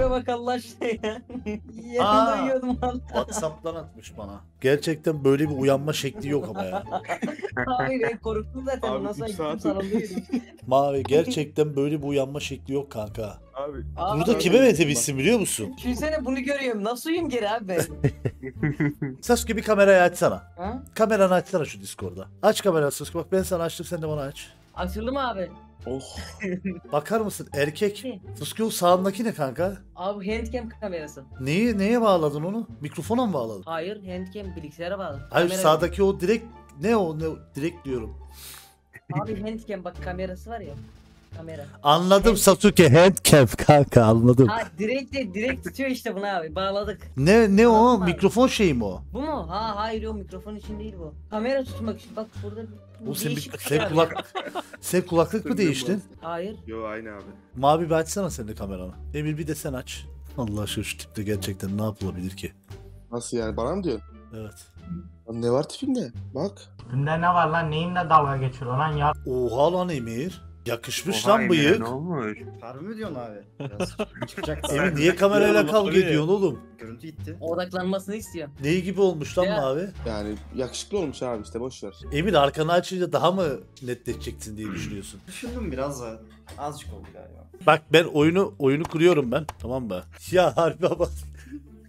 Tipe bak Allah aşkına ya. Aa. Yanında uyuyordum valla. WhatsApp'tan atmış bana. Gerçekten böyle bir uyanma şekli yok ama ya. Abi ben korktum zaten. Abi, Nasıl üç gittim saat-. Mavi gerçekten böyle bir uyanma şekli yok kanka. Abi. Abi, Burada kime benzemişsin biliyor musun? Düşünsene bunu görüyorum. Nasıl uyuyayım geri abi ben? Sasuke bir kamerayı açsana. ha? Kameranı açsana şu Discord'da. Aç kamerayı Sasuke bak ben sana açtım sen de bana aç. Açıldı mı abi? Oh. Bakar mısın erkek? O sağındaki ne kanka? Abi handcam kamerası. Neyi, neye bağladın onu? Mikrofona mı bağladın? Hayır handcam bilgisayara bağlı. Hayır Kamera- sağdaki o direkt ne o ne direkt diyorum. Abi handcam bak kamerası var ya. Kamera. Anladım Sasuke handcam kanka anladım. Ha direkt de direkt tutuyor işte bunu abi. Bağladık. Ne ne o abi. mikrofon şeyi mi o? Bu mu? Ha hayır o mikrofon için değil bu. Kamera tutmak için. Bak burada O sen, bir, değişik bir sen şey var. kulak sen kulaklık mı değiştin? Hayır. Yo aynı abi. Mavi bir açsana sen de kameranı. Emir bir de sen aç. Allah aşkına şu tipte gerçekten ne yapılabilir ki? Nasıl yani bana mı diyorsun? Evet. Lan ne var tipimde? Bak. Bunda ne var lan? Neyinle dalga geçiyor lan ya? Oha lan Emir. Yakışmış Oha lan Emir'e bıyık. Ne olmuş? Harbi mi diyorsun abi? Biraz çıkacak. Emir niye kamerayla Oğlum, kavga tabii. ediyorsun oğlum? Görüntü gitti. Odaklanmasını istiyor. Neyi gibi olmuş lan Ya. Mavi? Yani yakışıklı olmuş abi işte boş ver. Emir arkanı açınca daha mı netleşeceksin diye düşünüyorsun. Düşündüm biraz da. Azıcık oldu galiba. Bak ben oyunu oyunu kuruyorum ben. Tamam mı? Ya harbi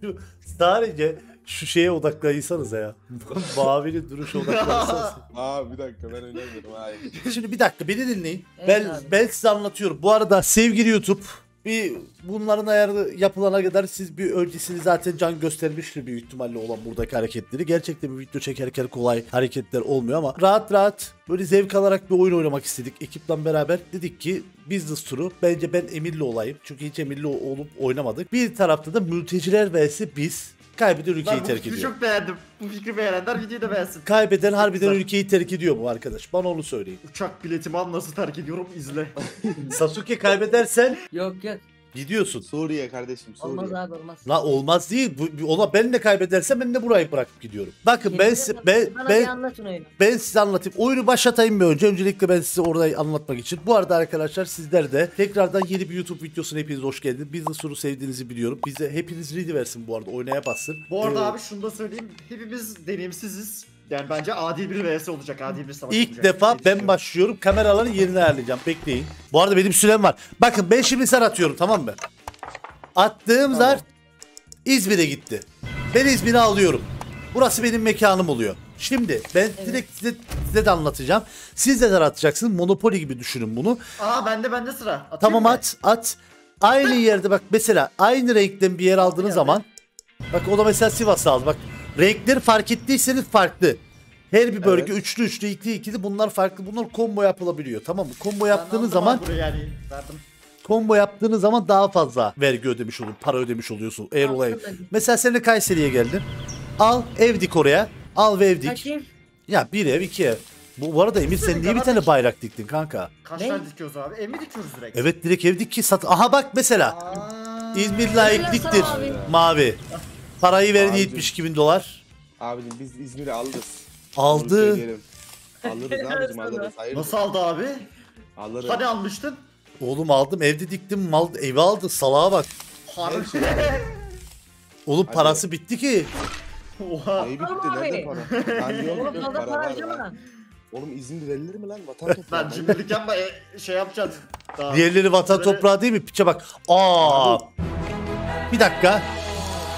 şu sadece şu şeye odaklanırsanız ya. Mavili duruşa odaklanırsanız. Aa bir dakika ben oynamıyorum hayır. Şimdi bir dakika beni dinleyin. Evet ben abi. ben size anlatıyorum. Bu arada sevgili YouTube bir bunların ayarı yapılana kadar siz bir öncesini zaten can göstermiştir büyük ihtimalle olan buradaki hareketleri. Gerçekten bir video çekerken kolay hareketler olmuyor ama rahat rahat böyle zevk alarak bir oyun oynamak istedik. Ekiple beraber dedik ki business turu bence ben Emir'le olayım. Çünkü hiç Emir'le olup oynamadık. Bir tarafta da mülteciler vs biz kaybeden ülkeyi bu terk fikri ediyor. çok beğendim. Bu fikri beğenenler videoyu da beğensin. Kaybeden harbiden Güzel. ülkeyi terk ediyor bu arkadaş. Bana onu söyleyin. Uçak biletimi al nasıl terk ediyorum izle. Sasuke kaybedersen Yok yok. Gidiyorsun. Suriye kardeşim Suriye. Olmaz abi olmaz. La olmaz değil. Bu, ona ben de kaybedersem ben de burayı bırakıp gidiyorum. Bakın ben bak, ben, bir ben, anlatın oyunu. ben size anlatayım. Oyunu başlatayım bir önce. Öncelikle ben size orayı anlatmak için. Bu arada arkadaşlar sizler de tekrardan yeni bir YouTube videosuna hepiniz hoş geldiniz. Business Tour'u sevdiğinizi biliyorum. Bize hepiniz ready versin bu arada. Oynaya bassın. Bu arada Ee, abi şunu da söyleyeyim. Hepimiz deneyimsiziz. Yani bence adil bir vs olacak. Adil bir savaş İlk olacak. defa diye ben düşünüyorum. başlıyorum. Kameraların yerini ayarlayacağım. Bekleyin. Bu arada benim sürem var. Bakın ben şimdi zar atıyorum tamam mı? Attığım zar İzmir'e gitti. Ben İzmir'i alıyorum. Burası benim mekanım oluyor. Şimdi ben direkt size, size de anlatacağım. Siz de zar atacaksınız. Monopoly gibi düşünün bunu. Aa bende bende sıra. Atayım Tamam mı? at at. Aynı yerde bak mesela aynı renkten bir yer aldığınız zaman bak o da mesela Sivas aldı bak. Renkleri fark ettiyseniz farklı. Her bir bölge üçlü üçlü ikili ikili bunlar farklı. Bunlar combo yapılabiliyor tamam mı? Combo yaptığınız zaman yani verdim. combo yaptığınız zaman daha fazla vergi ödemiş olun. Para ödemiş oluyorsun. Eğer olay. Mesela sen de Kayseri'ye geldin. Al ev dik oraya. Al ve ev dik. Ya bir ev iki ev. Bu, bu arada Emir sen niye bir tane bayrak diktin kanka? Kaç Ne? tane dikiyoruz abi? Ev mi dikiyoruz direkt? Evet direkt ev dik ki sat. Aha bak mesela. Aa, İzmir layıklıktır. Mavi. Parayı verdi Abicim. 72 bin dolar. Abicim biz İzmir'i alırız. Aldı. Söyleyelim. Alırız abicim alırız. Hayır. Nasıl aldı abi? Alırız. Hani almıştın? Oğlum aldım evde diktim mal evi aldı salağa bak. Harbi. Oğlum Hadi. parası bitti ki. Oha. Neyi bitti? Alma Nerede beni. para? Lan yok Oğlum yok fazla para para var. harcama. var. Oğlum İzmir verilir mi lan? Vatan toprağı. Lan cimrilik yapma e, şey yapacağız. Daha. Diğerleri vatan toprağı değil mi? Piçe bak. Aa. Bir dakika.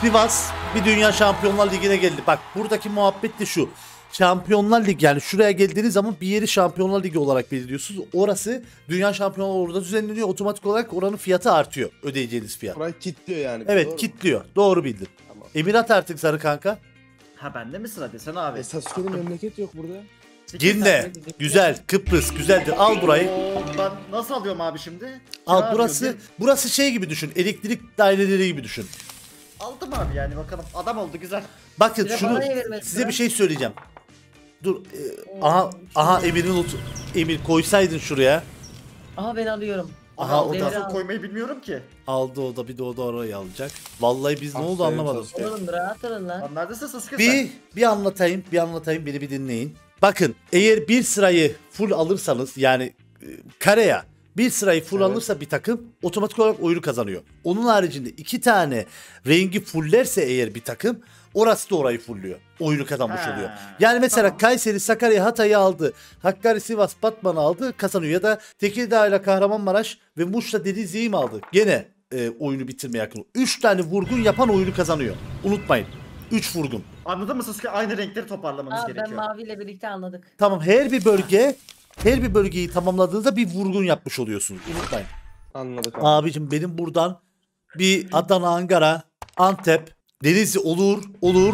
Rivas bir dünya şampiyonlar ligine geldi. Bak buradaki muhabbet de şu. Şampiyonlar Ligi yani şuraya geldiğiniz zaman bir yeri Şampiyonlar Ligi olarak belirliyorsunuz. Orası Dünya Şampiyonlar orada düzenleniyor. Otomatik olarak oranın fiyatı artıyor. Ödeyeceğiniz fiyat. Burayı kilitliyor yani. Evet Doğru mu? kitliyor. Doğru bildin. Tamam. Emirat artık sarı kanka. Ha bende mi sıra desene abi. E Sasuke'nin memleket yok burada. Girne. Güzel. Kıbrıs güzeldir. Al burayı. Ben nasıl alıyorum abi şimdi? Al burası burası şey gibi düşün. Elektrik daireleri gibi düşün. Aldım abi yani bakalım. Adam oldu güzel. Bakın Bir de şunu size ya. bir şey söyleyeceğim. Dur. e, aha aha Emir'in Emir koysaydın şuraya. Aha ben alıyorum. Aha, Aha, o da- koymayı bilmiyorum ki. Aldı o da bir de o da orayı alacak. Vallahi biz ne oldu Aferin anlamadım. Oğlum rahat olun lan. Neredesin Sasuke Bir sen? bir anlatayım, bir anlatayım, beni bir dinleyin. Bakın eğer bir sırayı full alırsanız yani e, kare ya Bir sırayı full Evet. bir takım otomatik olarak oyunu kazanıyor. Onun haricinde iki tane rengi fullerse eğer bir takım orası da orayı fulluyor. Oyunu kazanmış Ha, oluyor. Yani mesela tamam. Kayseri, Sakarya, Hatay'ı aldı. Hakkari, Sivas, Batman'ı aldı kazanıyor. Ya da Tekirdağ ile Kahramanmaraş ve Muş'la Denizli'yi mi aldı? Gene e, oyunu bitirmeye yakın. 3 tane vurgun yapan oyunu kazanıyor. Unutmayın. 3 vurgun. Anladın mı Sasuke? Aynı renkleri toparlamanız Aa, ben gerekiyor. maviyle birlikte anladık. Tamam her bir bölge her bir bölgeyi tamamladığınızda bir vurgun yapmış oluyorsunuz. Unutmayın. Anladık abi. Abicim benim buradan bir Adana, Ankara, Antep, Denizli olur, olur.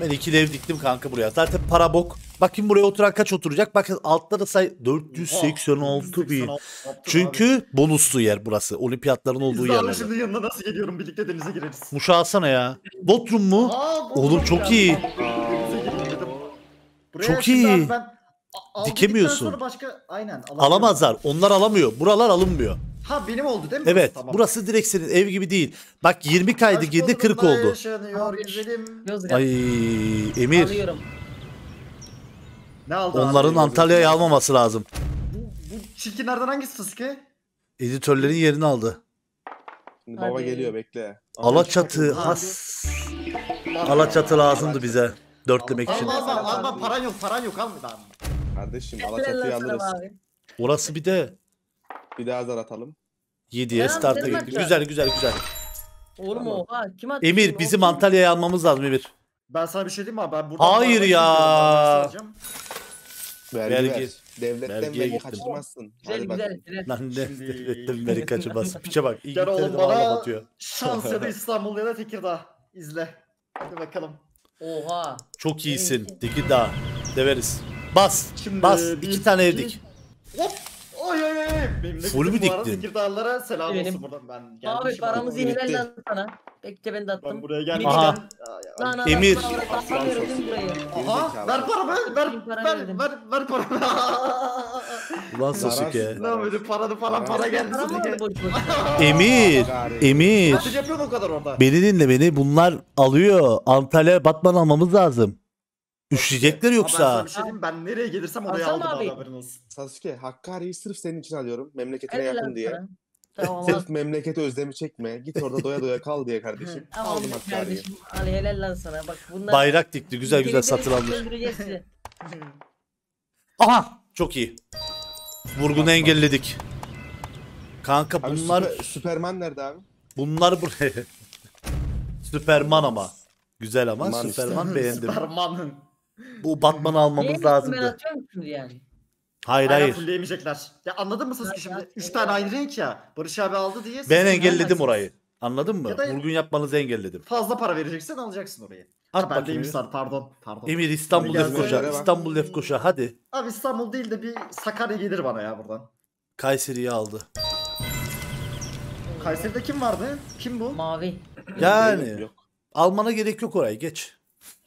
Ben iki ev diktim kanka buraya. Zaten para bok. Bakayım buraya oturan kaç oturacak. Bakın altta da say 486 bin. Çünkü bonuslu yer burası. Olimpiyatların olduğu abi yerler. şimdi yanına nasıl geliyorum birlikte denize gireriz. Muşa alsana ya. Bodrum mu? Aa, bu- Oğlum çok ya. iyi. Buraya Çok iyi. abi Ben Dikemiyorsun. sonra başka aynen alamıyorum. Alamazlar. Onlar alamıyor. Buralar alınmıyor. Ha benim oldu değil mi? Evet. Tamam. Burası direkt senin ev gibi değil. Bak 20 kaydı girdi 40 Bodrum'da oldu. Yaşanıyor güzelim. Yozgat. Ay Emir. Alıyorum. Ne aldı? Onların Antalya'ya almaması lazım. Bu, bu çirkinlerden hangisi Sasuke? Editörlerin yerini aldı. Şimdi baba Hadi. geliyor bekle. Alaçatı has. Alaçatı lazımdı bize. Dörtlemek için. Alma alma alma paran yok paran yok alma. Kardeşim Alaçatı'yı alırız. Orası bir de Bir daha zar atalım. 7'ye Ya, starta senin girdi. Güzel güzel güzel. Oğlum Tamam. oha kim attı? Emir bunu? bizim Oğlum, Antalya'ya almamız lazım Emir. Ben sana bir şey diyeyim mi abi? Ben buradan Hayır bağırmak ya. istiyorum, isteyeceğim. Vergi, Vergi. ver. Devletten Vergiye vergi gittim. kaçırmazsın. Güzel Hadi güzel. güzel. Lan ne Şimdi- devletten beri kaçırmaz. Piçe bak. Gel oğlum İngiltere'de bana atıyor. şans ya da İstanbul ya da Tekirdağ. İzle. Hadi bakalım. Oha. Çok iyisin. Tekirdağ. Deveriz. Bas. Şimdi Bas. bir- İki tane evdik. Hop! Oy oy oy! Benim de Full mü diktin? Tekirdağlılara selam Benim. olsun buradan ben Abi gelmişim. paramızı Ben- helal lan sana. Bekle ben de Ben attım. buraya Aha. gelmişken... Ay, ay. Lan Emir. Aha! Ver paramı! Ver! Ver! Ver! Ver paramı! Ulan. Sasuke. Ne böyle paranı falan para geldi? Emir. Emir. Nasıl yapıyorsun o kadar orada? Beni dinle beni. Bunlar alıyor. Antalya Batman almamız lazım. Ama Ben sana yoksa. bir şey diyeyim ben nereye gelirsem oraya Alsana aldım abi. abi haberin olsun. Sasuke Hakkari'yi sırf senin için alıyorum. Memleketine Helal yakın diye. sana. Tamam. Sırf memlekete özlemi çekme. Git orada doya doya kal diye kardeşim. Tamam Aldım Hakkari'yi. kardeşim. Al helal lan sana. Bak bunlar. Bayrak dikti. Güzel güzel Ülkeleri satın almış. sizi. Aha. Çok iyi. Vurgunu engelledik. Kanka Abi bunlar Süper- Süperman nerede abi? bunlar buraya. Süperman ama. Güzel ama Aman işte. Süperman beğendim. Superman'ın. Bu Batman'ı almamız Niye Ben atıyorum şimdi yani. Hayır Aynen hayır. fullleyemeyecekler. Ya anladın mı Sasuke şimdi? ya, 3 ya. tane aynı renk ya. Barış abi aldı diye. Ben engelledim orayı. Anladın mı? Ya da- Vurgun yapmanızı engelledim. Fazla para vereceksen alacaksın orayı. At Ha, bakayım. lan pardon. Pardon. Emir İstanbul Hadi gel Lefkoşa. bak. İstanbul Lefkoşa hadi. Abi İstanbul değil de bir Sakarya gelir bana ya buradan. Kayseri'yi aldı. Kayseri'de kim vardı? Kim bu? Mavi. Yani Yok. almana gerek yok orayı geç.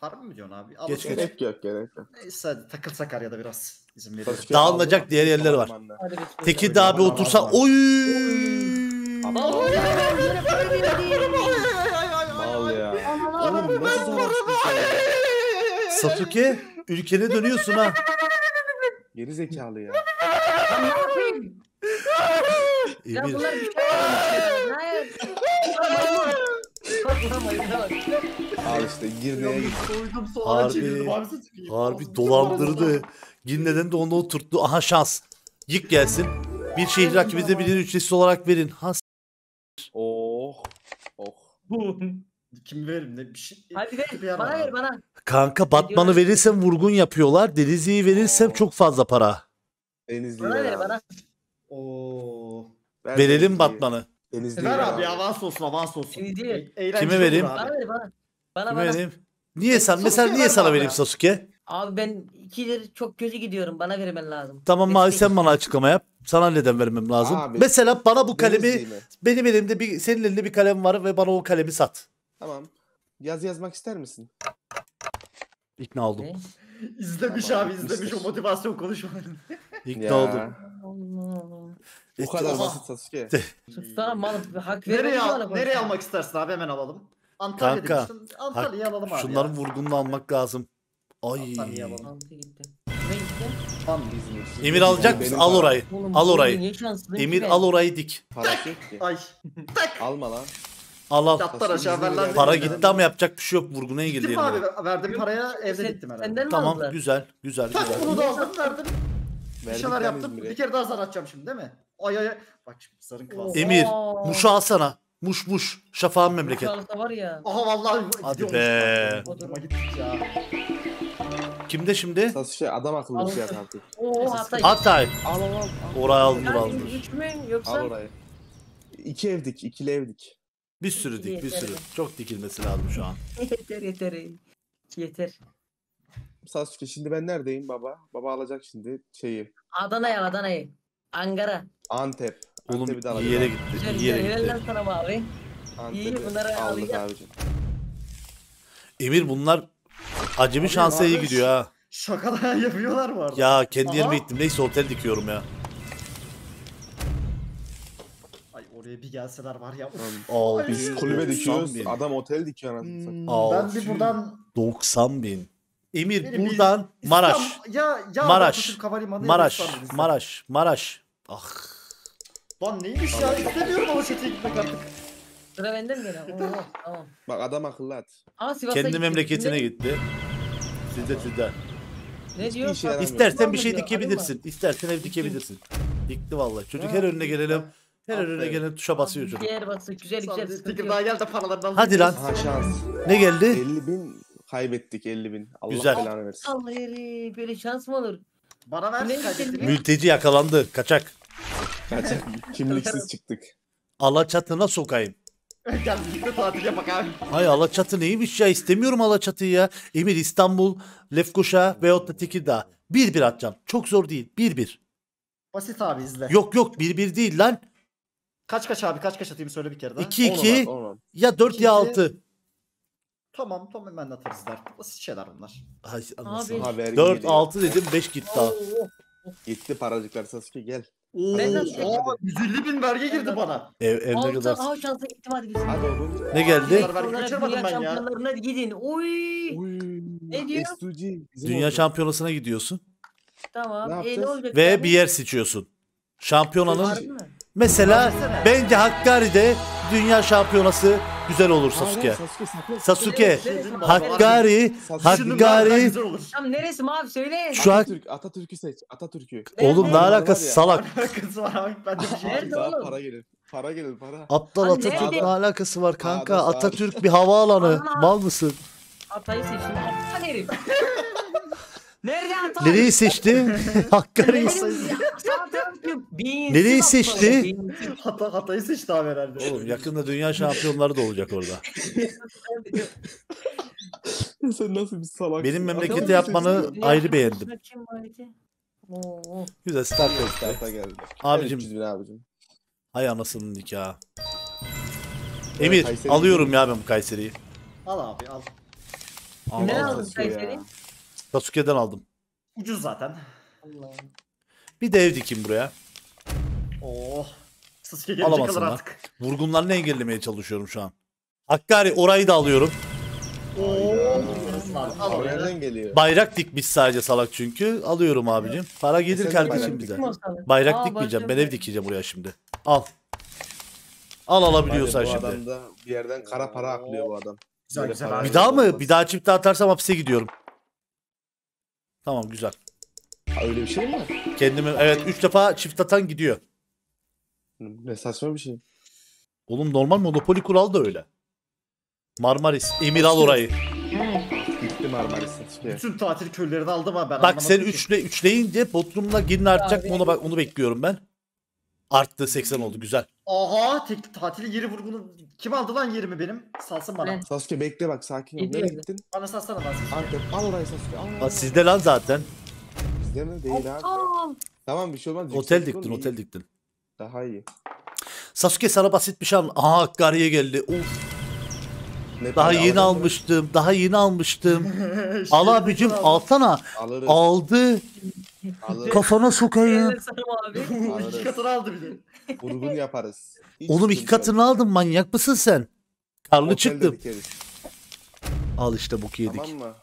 Harbi mi diyorsun abi? Al Geç, zaman. Gerek yok gerek yok. Neyse hadi takıl Sakarya'da biraz. İzin veriyorum. Sasuke Dağılınacak aldı. diğer yerler var. Süperman'la. Hadi bismillah. Tekirdağ abi Aman, otursa aman. oy. Mal ya. Aman, Oğlum nasıl zararsın sen ya? Sasuke ülkene dönüyorsun ha. Geri zekalı ya. Ya Emir. bunlar bir şey yapmamış ya. Ne Al işte girneye git. Soğana Harbi- çevirdim abi Sasuke'yi. Harbi Ağzını dolandırdı. Yine de onu oturttu. Aha şans. Yık gelsin. Bir şehir rakibinize bilir ücretsiz olarak verin. Ha Oh. Oh. Kim verim ne bir şey. Hadi ver. Bana ver bana. Kanka Batman'ı verirsem vurgun yapıyorlar. Denizli'yi verirsem Oo. çok fazla para. Denizli'yi Bana ver bana. Oo. Ver Verelim. Batman'ı. Denizli'yi Ver abi avans olsun avans olsun. E- eğlenceli Kime olur vereyim? abi. Bana ver bana. Bana Kime bana. vereyim? Niye sen? Mesela Sasuke niye ver sana bana vereyim ya. Sasuke? Abi ben ikidir çok kötü gidiyorum. Bana vermen lazım. Tamam Mavi Destek. sen bana açıklama yap. Sana neden vermem lazım? Abi, Mesela bana bu kalemi Denizli'yi mi? benim elimde bir senin elinde bir kalem var ve bana o kalemi sat. Tamam. Yaz yazmak ister misin? İkna oldum. Ne? İzlemiş Tamam, abi izlemiş o motivasyon konuşmalarını. İkna Ya, oldum. Allah Allah. Bu kadar basit Sasuke. Lan mal hak. Nereye, al, nereye almak istersin abi hemen alalım. Antalya Kanka, demiştin. Antalya'yı alalım abi Şunların ya. vurgununu almak lazım. Ay. Antalya'yı alalım. Altı gitti. Ne? Tam İzmir. Emir alacak mısın? Benim Al param. orayı. Oğlum, Al bu orayı. Niye Emir al orayı dik. Parası yok ki. Ay. Alma lan. Al al. Yatlar aşağı ver lan. Para gitti ama yapacak bir şey yok. Vurguna Gittim engelleyelim. abi onu. verdim paraya evde gittim herhalde. Senden mi Tamam aldılar? güzel güzel Tak güzel. bunu da aldım verdim. Bir şeyler yaptım. İzmir'e. Bir kere daha zar atacağım şimdi değil mi? Ay ay ay. Bak şimdi zarın kıvası. Emir muşu alsana. Muş muş. Şafağın memleket. Uçakta var ya. Aha vallahi Hadi be. Bodrum'a gittik ya. Kimde şimdi? Sasuke adam akıllı şey yap artık. Oo hatta. Hatay. Al al al. Oraya aldır aldır. üç mü Al yoksa? orayı. İki evdik, ikili evdik. Bir sürü dik bir sürü. Çok dikilmesi lazım şu an. yeter yeter. Yeter. Sasuke şimdi ben neredeyim baba? Baba alacak şimdi şeyi. Adana'ya Adana'ya. Ankara. Antep. Oğlum Antep'i de iyi yere gitti. Güzel iyi güzel. yere Helal lan gitti. sana be abi. Antep'i İyi, bunları aldık abicim. Emir bunlar acemi Abi, şansa iyi abi. gidiyor ha. Şaka da yapıyorlar bu arada. Ya kendi Aha. yerime gittim. Neyse otel dikiyorum ya. Ay oraya bir gelseler var ya. Al. Biz kulübe dikiyoruz. Adam otel dikiyor anasını satayım. Al. Ben bir buradan 90 bin. Emir Benim bir buradan Maraş. İstanbul- ya ya Maraş. Maraş. İstanbul. Maraş. Maraş. Ah. Lan neymiş ya istemiyorum Alaçatı'ya gitmek artık. Sıra bende mi gene? Oo tamam. Bak adam akıllı at. Ama Sivas'a Kendi memleketine Ne- gitti. Sizde sizde. Ne diyor? işe yaramıyor. İstersen bir şey diyor, dikebilirsin. İstersen ev dikebilirsin. Dikti vallahi. Çocuk her önüne gelelim. Her önüne Aferin. gelen tuşa basıyor çocuk. Diğer bası güzel güzel. Sıkıntı Tekirdağ'a yok. gel de paralarını al. Hadi lan. Aha şans. Ne geldi? 50 bin kaybettik 50 bin. Allah Güzel. belanı versin. Allah yeri böyle şans mı olur? Bana ver Ne. Mülteci yakalandı. Kaçak. Kaçak kimliksiz çıktık. Alaçatı'na sokayım. Gel birlikte tatil yapak abi. Ay Alaçatı neymiş ya istemiyorum Alaçatı'yı ya. Emir İstanbul, Lefkoşa veyahut da Tekirdağ. 1-1 atacağım. Çok zor değil. 1-1. Basit abi izle. Yok yok 1-1 değil lan. Kaç kaç abi kaç kaç atayım söyle bir kere daha. 2-2 Olmaz, olmaz. ya 4 ya İki, iki. 6. Tamam tamam hemen atarız der. Basit şeyler bunlar. Ay, anasını. Abi. Haber 4 geliyor. 6 dedim 5 gitti daha. Oo. Gitti paracıklar Sasuke gel. Ben Oo, nasıl- oo, 150 bin vergi girdi bana. Ev, ev ne Altı kadar? aha şansa gittim hadi biz. Hadi oğlum. Ne geldi? Vergi kaçırmadım dünya ben ya. şampiyonlarına gidin. Oy. Uy. Ne diyor? Bizim Dünya şampiyonasına gidiyorsun Tamam. Ne E, ne yapacağız? olacak? ve yani? bir yer seçiyorsun. Şampiyonanın Harbi mi? mesela bence Hakkari'de dünya şampiyonası güzel olur Sasuke. Sasuke. Hakkari, Hakkari. Tam neresi mavi söyle. Şu an Atatürk, Atatürk'ü seç. Atatürk'ü. oğlum ne alakası salak. Kız var abi ben de şey Nerede Daha oğlum? para gelir. Para gelir para. Aptal Abi Atatürk nerede? ne alakası var kanka? Atatürk bir havaalanı. Aa. Mal mısın? Atayı seçtim. Aptal herif. Nerede Atay? Nereyi seçti? Hakkari'yi Nereyi seçti? Hata, hatayı seçti abi herhalde. Oğlum yakında dünya şampiyonları da olacak orada. Sen nasıl bir salaksın? Benim Atatürk'ü yapmanı ayrı beğendim. Oo. Güzel start etti. Starta geldi. Abicim. 300 bin abicim. Hay anasının nikahı. Emir Kayseri alıyorum ya ben bu Kayseri'yi. Al abi al. Ne Allah aldın Sasuke ya. Kayseri? Sasuke'den aldım. Ucuz zaten. Allah'ım. Bir de ev dikeyim buraya. Oh. Sasuke gelecek alır Alamasınlar. artık. Vurgunlarını engellemeye çalışıyorum şu an. Hakkari orayı da alıyorum. Oo. Al oraya. nereden geliyor? Bayrak dikmiş sadece salak çünkü. Alıyorum abicim. Para gelir sen de kardeşim bayrak bize. O? Bayrak Aa, dikmeyeceğim. Ben ev dikeceğim buraya şimdi. Al. Al alabiliyorsan Bence bu şimdi. adam da bir yerden kara para aklıyor bu adam. Güzel Böyle güzel para. Bir daha mı? Bir daha çift atarsam hapse gidiyorum. Tamam güzel. Ha, öyle bir şey mi var? Kendimi evet 3 defa çift atan gidiyor. Ne saçma bir şey. Oğlum normal Monopoly kuralı da öyle. Marmaris. Emir al orayı. Gitti Marmaris Sasuke. Bütün tatil köylerini aldım abi ben Bak sen ki. üçle, üçleyince Bodrum'la girin artacak mı bak, onu bekliyorum ben. Arttı 80 oldu güzel. Aha tek tatil yeri vurgunu. Kim aldı lan yerimi benim? Salsın bana. Ben. Sasuke bekle bak sakin ol. Nereye gittin? Bana salsana Sasuke. Antep al orayı Sasuke al. Ha, sizde lan zaten. Bizde mi? Değil abi. Tamam bir şey olmaz. Otel diktin otel diktin. Daha iyi. Sasuke sana basit bir şey anla. Aha Hakkari'ye geldi. Of, Ne daha yeni alacağım almıştım. Daha yeni almıştım. Al abicim al. alsana. Alırız. Aldı. Alırız. Kafana sokayım. Abi. İki katını aldı bir de. Vurgun yaparız. Hiç Oğlum iki katını aldım manyak mısın sen? Karlı Otelde çıktım. dikeriz. Al işte bu yedik. Tamam mı?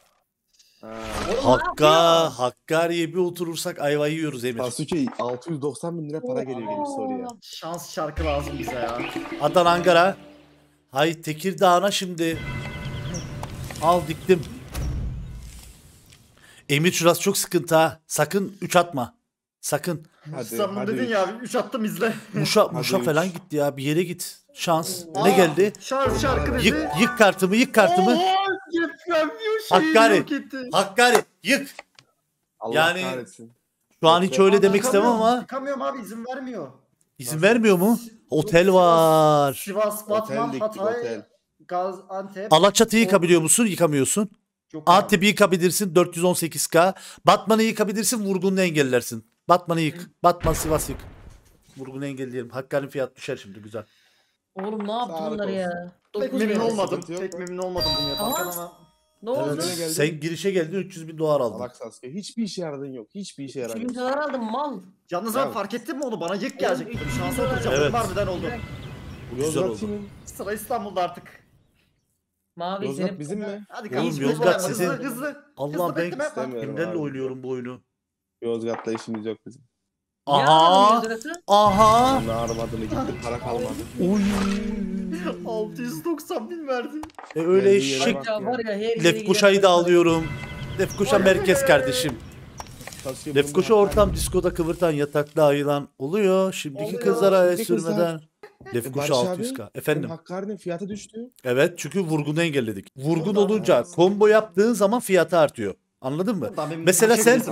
Ha. Hakka? Hakkari'ye bir oturursak ayvayı yiyoruz Emir. Sasuke 690 bin lira para geliyor gelirse oraya. Şans şarkı lazım bize ya. Adana Ankara. Hay Tekirdağ'a şimdi. Al diktim. Emir şurası çok sıkıntı ha. Sakın 3 atma. Sakın. Hadi, hadi. dedin ya 3 attım izle. Muşa, Hadi Muşa üç. falan gitti ya. Bir yere git. Şans. Aa, Ne geldi? Şans şarkı dedi. Yık, yık kartımı, yık kartımı. Oo, yetmiyor şeyi Hakkari. Hakkari, yık. Allah Yani- kahretsin. Şu an hiç öyle demek istemem ama Yıkamıyorum abi izin vermiyor. izin vermiyor mu? Otel var. Sivas, Batman, Otel diktik Hatay, otel. Gaziantep. Alaçatı'yı yıkabiliyor musun? Yıkamıyorsun. Abi. Antep'i yıkabilirsin 418k. Batman'ı yıkabilirsin vurgununu engellersin. Batman'ı yık. Batman Sivas yık. Vurgunu engelleyelim. Hakkari'nin fiyat düşer şimdi güzel. Oğlum ne yaptı Sağlık bunlar olsun. ya? Pek memnun olmadım. Pek memnun olmadım bu yaparken ama. Ne oldu? Sen girişe geldin 300 bin dolar aldın. Salak Sasuke. Hiçbir işe yaradın yok. Hiçbir işe yaradın. Şimdi dolar aldım mal. Yalnız ben fark ettin mi onu? Bana yık gelecek dedim. Şansa oturacağım. Evet. Harbiden oldu. Güzel oldu. Sıra İstanbul'da artık. Mavi Yozgat senin. bizim mi? Hadi kardeşim. Yozgat sizin- Hızlı hızlı. Allah Hızlı ben kimlerle oynuyorum bu oyunu? Yozgat'la işimiz yok bizim. Aha. Aha. Onun armadını gitti para kalmadı. Oy. 690 bin verdi. E öyle Geldiği yere eşek. bak. Ya var ya her yere Lefkoşa'yı da gidelim. alıyorum. Lefkoşa merkez kardeşim. Lefkoşa bir ortam diskoda kıvırtan yatakta ayılan oluyor. Şimdiki Oluyor. kızlara el Şimdiki kızlar. sürmeden. E, Lefkoşa Barış 600k. abi, Efendim. senin Hakkari'nin fiyatı düştü. Evet çünkü vurgunu engelledik. Vurgun olunca combo yaptığın zaman fiyatı artıyor. Anladın mı? Benim Mesela bir sen-.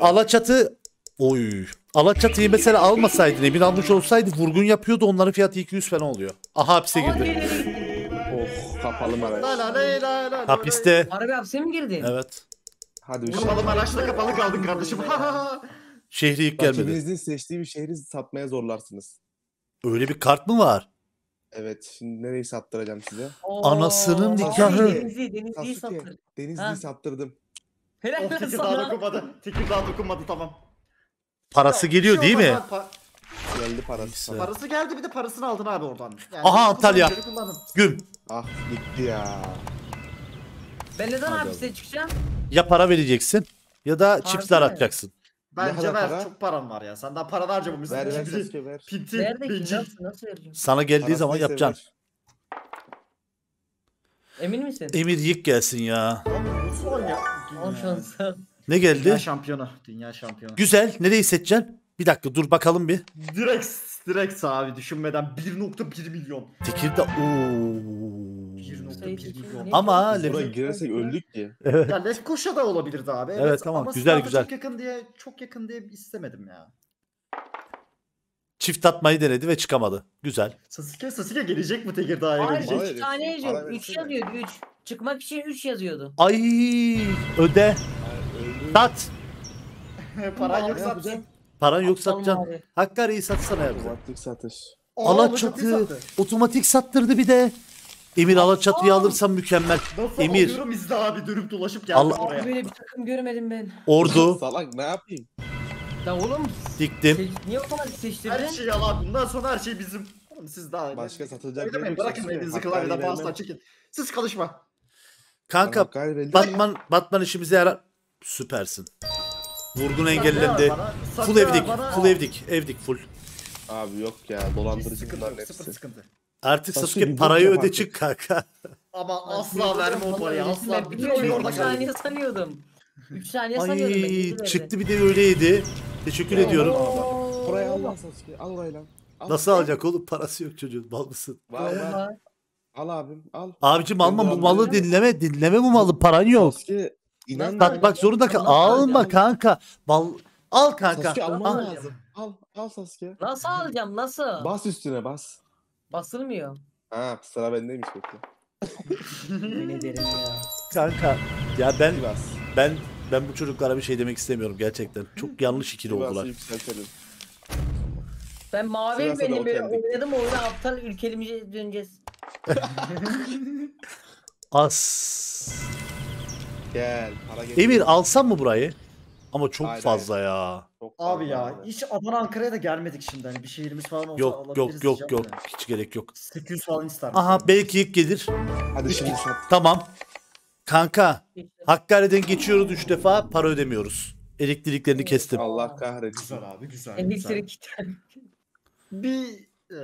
Alaçatı Oy. Alaçatı'yı mesela almasaydın Emin almış olsaydı vurgun yapıyordu onların fiyatı 200 falan oluyor. Aha hapse girdi. Oh kapalı la. Hapiste. Harbi hapse mi girdin? Evet. Hadi bir şey. Vurmalı Maraş'ta kapalı kaldın kardeşim. Şehri yük gelmedi. Rakibinizin seçtiği bir şehri satmaya zorlarsınız. Öyle bir kart mı var? Evet şimdi nereyi sattıracağım size? Oo, Anasının Denizli, nikahı. Denizli, Denizli'yi Sasuke. sattır. Denizli'yi sattırdım. Helal Oh lan Tekirdağ sana. dokunmadı. Tekirdağ dokunmadı tamam. Parası Ya, geliyor şey değil mi? olmaz pa- Geldi parası. Neyse. parası geldi bir de parasını aldın abi oradan. Yani Aha, Antalya. geri kullanın. Güm. Ah gitti ya. Ben neden Hadi hapse çıkacağım? Ya para vereceksin ya da çiftler mi? atacaksın. Bence kadar ver para? çok param var ya. Sen daha para da harcamamışsın. Ver ver Sasuke ver. Pinti, Nerede ki? bencil. Nasıl, nasıl vereceğim? Sana geldiği Parası zaman neyse yapacaksın. ver. Emin misin? Emir yık gelsin ya. Bu son ya. Al şansı. Ne geldi? Dünya şampiyonu. Dünya şampiyonu. Güzel. Nereyi seçeceksin? Bir dakika dur bakalım bir. Direkt direkt abi düşünmeden 1.1 milyon. Tekirdağ. Oo. 1.1 milyon. Ama buraya girersek öldük ki. Evet. Ya Lefkoşa da olabilirdi abi. Evet, Evet, tamam. Ama Güzel, güzel. Çok yakın diye çok yakın diye istemedim ya. Çift atmayı denedi ve çıkamadı. Güzel. Sasuke Sasuke gelecek mi Tekirdağ'a Hayır gelecek? Para 3 tane yazıyor. para 3 versene. yazıyordu 3. Çıkmak için 3 yazıyordu. Ay öde. Sat. Paran yok satsın. Paran yok satacaksın. Hakkari'yi satsana ya bize. Otomatik satış. Alaçatı. Otomatik sattırdı bir de. Emir Alaçatı'yı alırsam mükemmel. Nasıl Emir. alıyorum izle abi dönüp dolaşıp geldim Allah- oraya. Böyle bir takım görmedim ben. Ordu Salak ne yapayım? Ya oğlum diktim. se- niye otomatik Her seçtirdin? şey yalan. Bundan sonra her şey bizim. Oğlum siz daha... Başka yer mi? yok Bırakın elinizi klavyeden bağıştan çekin. Siz konuşma. Kanka. Batman Batman işimize yarar. Süpersin. Vurgun engellendi. Full evdik. Full evdik. Evdik full. Abi yok ya dolandırıcı sıfır hepsi. sıkıntı. Artık Sasuke parayı öde çık kanka. Ama asla verme o parayı. Asla. Bütün oyun orada 3 kaldı. saniye sanıyordum. 3 saniye sanıyordum. Ay çıktı bir de öyleydi. Teşekkür ediyorum. Oo. Burayı al lan Sasuke al orayı lan. Nasıl alacak oğlum? Parası yok çocuğun. Mal mısın? Var var. Al abim al. Abicim alma bu malı dinleme. Dinleme bu malı. Paran yok. Sasuke inan Satmak zorunda kal. Alma kanka. Mal al kanka. Sasuke alman Al. lazım. Al al Sasuke. Nasıl alacağım nasıl? Bas üstüne bas. Basılmıyor. Ha sıra bendeymiş bekle. Yemin ederim ya. Kanka. Ya ben bas. ben ben bu çocuklara bir şey demek istemiyorum gerçekten. Çok yanlış ikili oldular. Ben mavi benim böyle oynadım oyunu aptal ülkelimize döneceğiz. As. Gel para gel. Emir alsam mı burayı? Ama çok Hayır, fazla ya. Çok Abi fazla ya hiç Adana Ankara'ya da gelmedik şimdi hani bir şehrimiz falan olsa Yok alabiliriz yok yok diyeceğim yok. de. Hiç gerek yok. 800 falan ister. Aha belki ilk gelir. Hadi şimdi sat. Tamam. Kanka Hakkari'den geçiyoruz 3 defa para ödemiyoruz. Elektriklerini kestim. Allah kahretsin. Güzel abi güzel. güzel. Elektrik. Bir e,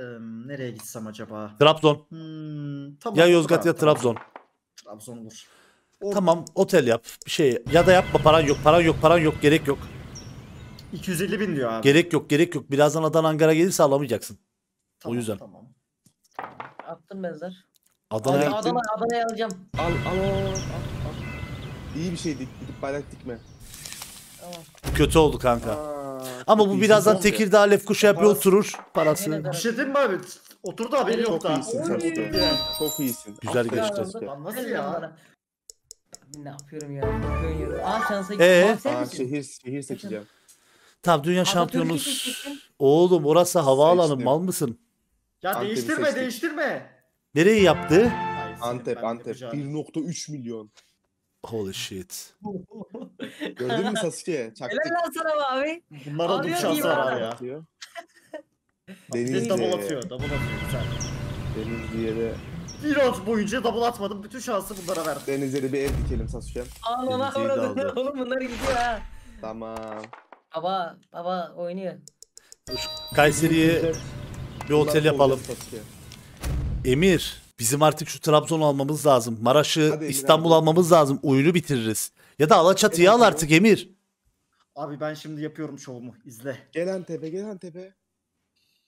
nereye gitsem acaba? Trabzon. Hmm, tamam, Ya Yozgat ya tamam. Trabzon. Trabzon olur. Or- Tamam otel yap bir şey ya da yapma paran yok paran yok paran yok gerek yok. 250 bin diyor abi. Gerek yok gerek yok. Birazdan Adana Ankara gelirse alamayacaksın. Tamam, yüzden. Tamam. Attım benzer. Adana'ya Adana, Adana, Adana'ya alacağım. Al al al al. İyi bir şey dik. Gidip bayrak dikme. Tamam. kötü oldu kanka. Aa, Ama çok bu birazdan. Tekirdağ yapıyor Parası- oturur parası. Bir şey diyeyim mi abi? Oturdu haberi yok Çok da. iyisin Sasuke. Çok iyisin. Güzel geçti. Nasıl ya? Ne yapıyorum ya? Bakıyorum ya. Aa şansa Ee? gittim. Aa, sen Aa, şehir şehir seçeceğim. Tamam dünya şampiyonuz. Oğlum orası havaalanı Seçtim. mal mısın? Ya Antep'i değiştirme seçtik. değiştirme. Nereyi yaptı? Antep Antep. yapacağım. 1.3 milyon. Holy shit. Gördün mü Sasuke? Çaktık. Helal lan sana be abi. Bunlara Abi ya, şansı iyi var bana. abi ya. Denizli. atıyor. Double atıyor. Güzel. Denizli'ye de Bir round boyunca double atmadım. Bütün şansı bunlara verdim. Denizli'ye de bir ev dikelim Sasuke. Ağlama Denizli'yi de avradını. aldı. Oğlum bunlar gidiyor ha. Tamam. Baba, baba oynuyor. Kayseri'ye bir otel yapalım. Sasuke. Emir bizim artık şu Trabzon almamız lazım. Maraş'ı Hadi Emir İstanbul abi. almamız lazım. Oyunu bitiririz. Ya da Alaçatı'yı Evet, al abi. artık Emir. Abi ben şimdi yapıyorum şovumu. İzle. Gel Antep'e gel Antep'e.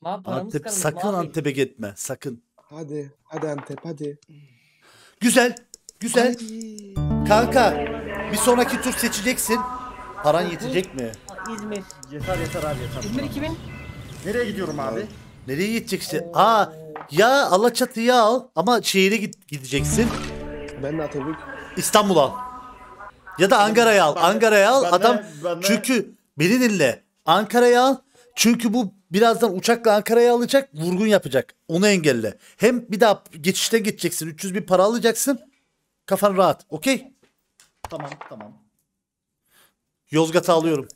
Ma paramız Antep sakın. Antep'e gitme sakın. Hadi. Hadi Antep hadi. Güzel. Güzel. Ay. Kanka bir sonraki tur seçeceksin. Paran yetecek mi? İzmir. Yeter yeter abi yeter. İzmir kimin? Nereye gidiyorum abi? Nereye gidecek işte? Oo. Aa ya Alaçatı'yı al ama şehire git gideceksin. Ben de Atatürk. İstanbul al. Ya da Ankara'yı al. Ben de- Ankara'yı al. ben de- Adam ben de- çünkü beni dinle. Ankara'yı al. Çünkü bu birazdan uçakla Ankara'yı alacak, vurgun yapacak. Onu engelle. Hem bir daha geçişten geçeceksin. 300 bin para alacaksın. Kafan rahat. Okey? Tamam tamam. Yozgat'ı alıyorum.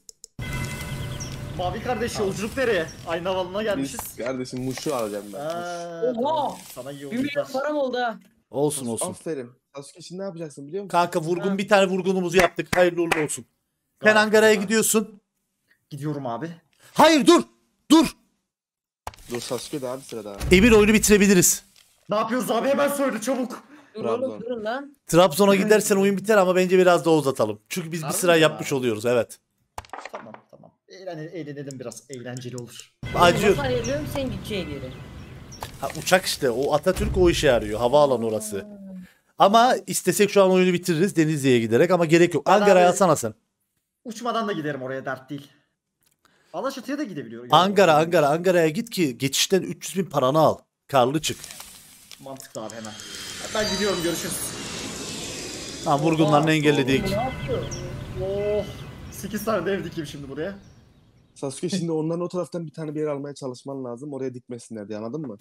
Mavi kardeş yolculuk nereye? Aynı havalına gelmişiz. Biz kardeşim Muş'u alacağım ben. Aa, Oha! Sana iyi Bir milyon yolculuklar. param oldu ha. Olsun olsun. Aferin. Sasuke şimdi ne yapacaksın biliyor musun? Kanka vurgun bir tane vurgunumuzu yaptık. Hayırlı uğurlu olsun. Sen Ankara'ya gidiyorsun. Gidiyorum abi. Hayır. Dur. Dur Sasuke de abi sırada. Emir oyunu bitirebiliriz. Ne yapıyoruz abi hemen söyle çabuk. Dur Trabzon. oğlum durun lan. Trabzon'a gidersen oyun biter ama bence biraz daha uzatalım. Çünkü biz bir Harbi sıra mi yapmış ya? oluyoruz evet. Tamam tamam. Eğlen, eğlenelim biraz. Eğlenceli olur. Acıyor. Ayırıyorum sen gideceğin yere. Ha, uçak işte o Atatürk o işe yarıyor. Havaalanı orası. Ama istesek şu an oyunu bitiririz Denizli'ye giderek ama gerek yok. Ankara'ya abi- alsana sen. Uçmadan da giderim oraya dert değil. Alaşatı'ya da gidebiliyorum. Ankara Ankara Ankara'ya git ki geçişten 300 bin paranı al. Karlı çık. Mantıklı abi hemen. Ben gidiyorum görüşürüz. Ha vurgunlarını Oha, engelledik. Ne yapıyor? Oh. 8 tane de ev dikeyim şimdi buraya. Sasuke şimdi onların o taraftan bir tane bir yer almaya çalışman lazım. Oraya dikmesinler diye anladın mı?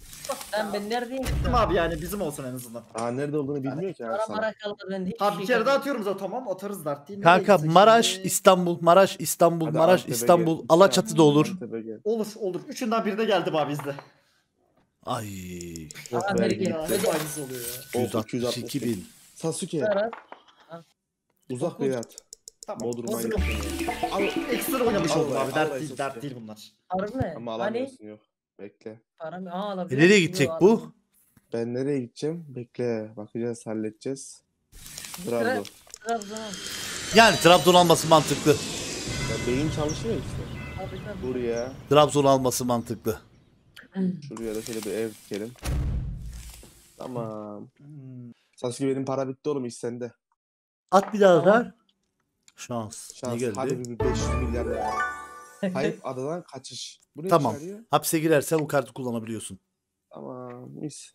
Lan ben neredeyim? Kim abi yani bizim olsun en azından. Aa nerede olduğunu bilmiyor ki abi Para sana. mara kalmadı bende. hiçbir Ha şey bir kere daha atıyorum zaten tamam atarız dert değil. Nereye Kanka gitsek Maraş, şimdi? İstanbul, Maraş, İstanbul, Hadi Maraş, Antep'e İstanbul, gel. Alaçatı da olur. Antep'e gel. Olur olur. Üçünden biri de geldim abi izle. Ay. Vergi. gitti. Hep aynısı oluyor ya. Oh, 262 262 bin. Sasuke Para. uzak bir yer at. Tamam. Bodrum'a o git. sıkıntı. Al, ekstra oynamış Al oldum orayı, abi. Dert değil, dert değil bunlar. Harbi mi? Ama Hani alamıyorsun yok. Bekle. param aa E alabiliyor. nereye gidecek bu? Ben nereye gideceğim? Bekle. Bakacağız, halledeceğiz. Trabzon. Trabzon. Yani Trabzon alması mantıklı. Ya beyin çalışıyor işte. Abi tabii. Buraya, Trabzon alması mantıklı. şuraya da şöyle bir ev dikelim. Tamam. Hmm. Sasuke benim para bitti oğlum iş sende. At bir daha ver. Şans. Ne Şans. geldi? Hadi bir 500 milyar lira. Kayıp adadan kaçış. Bu ne Tamam. işe yarıyor? Hapse girersen o kartı kullanabiliyorsun. Tamam. Mis.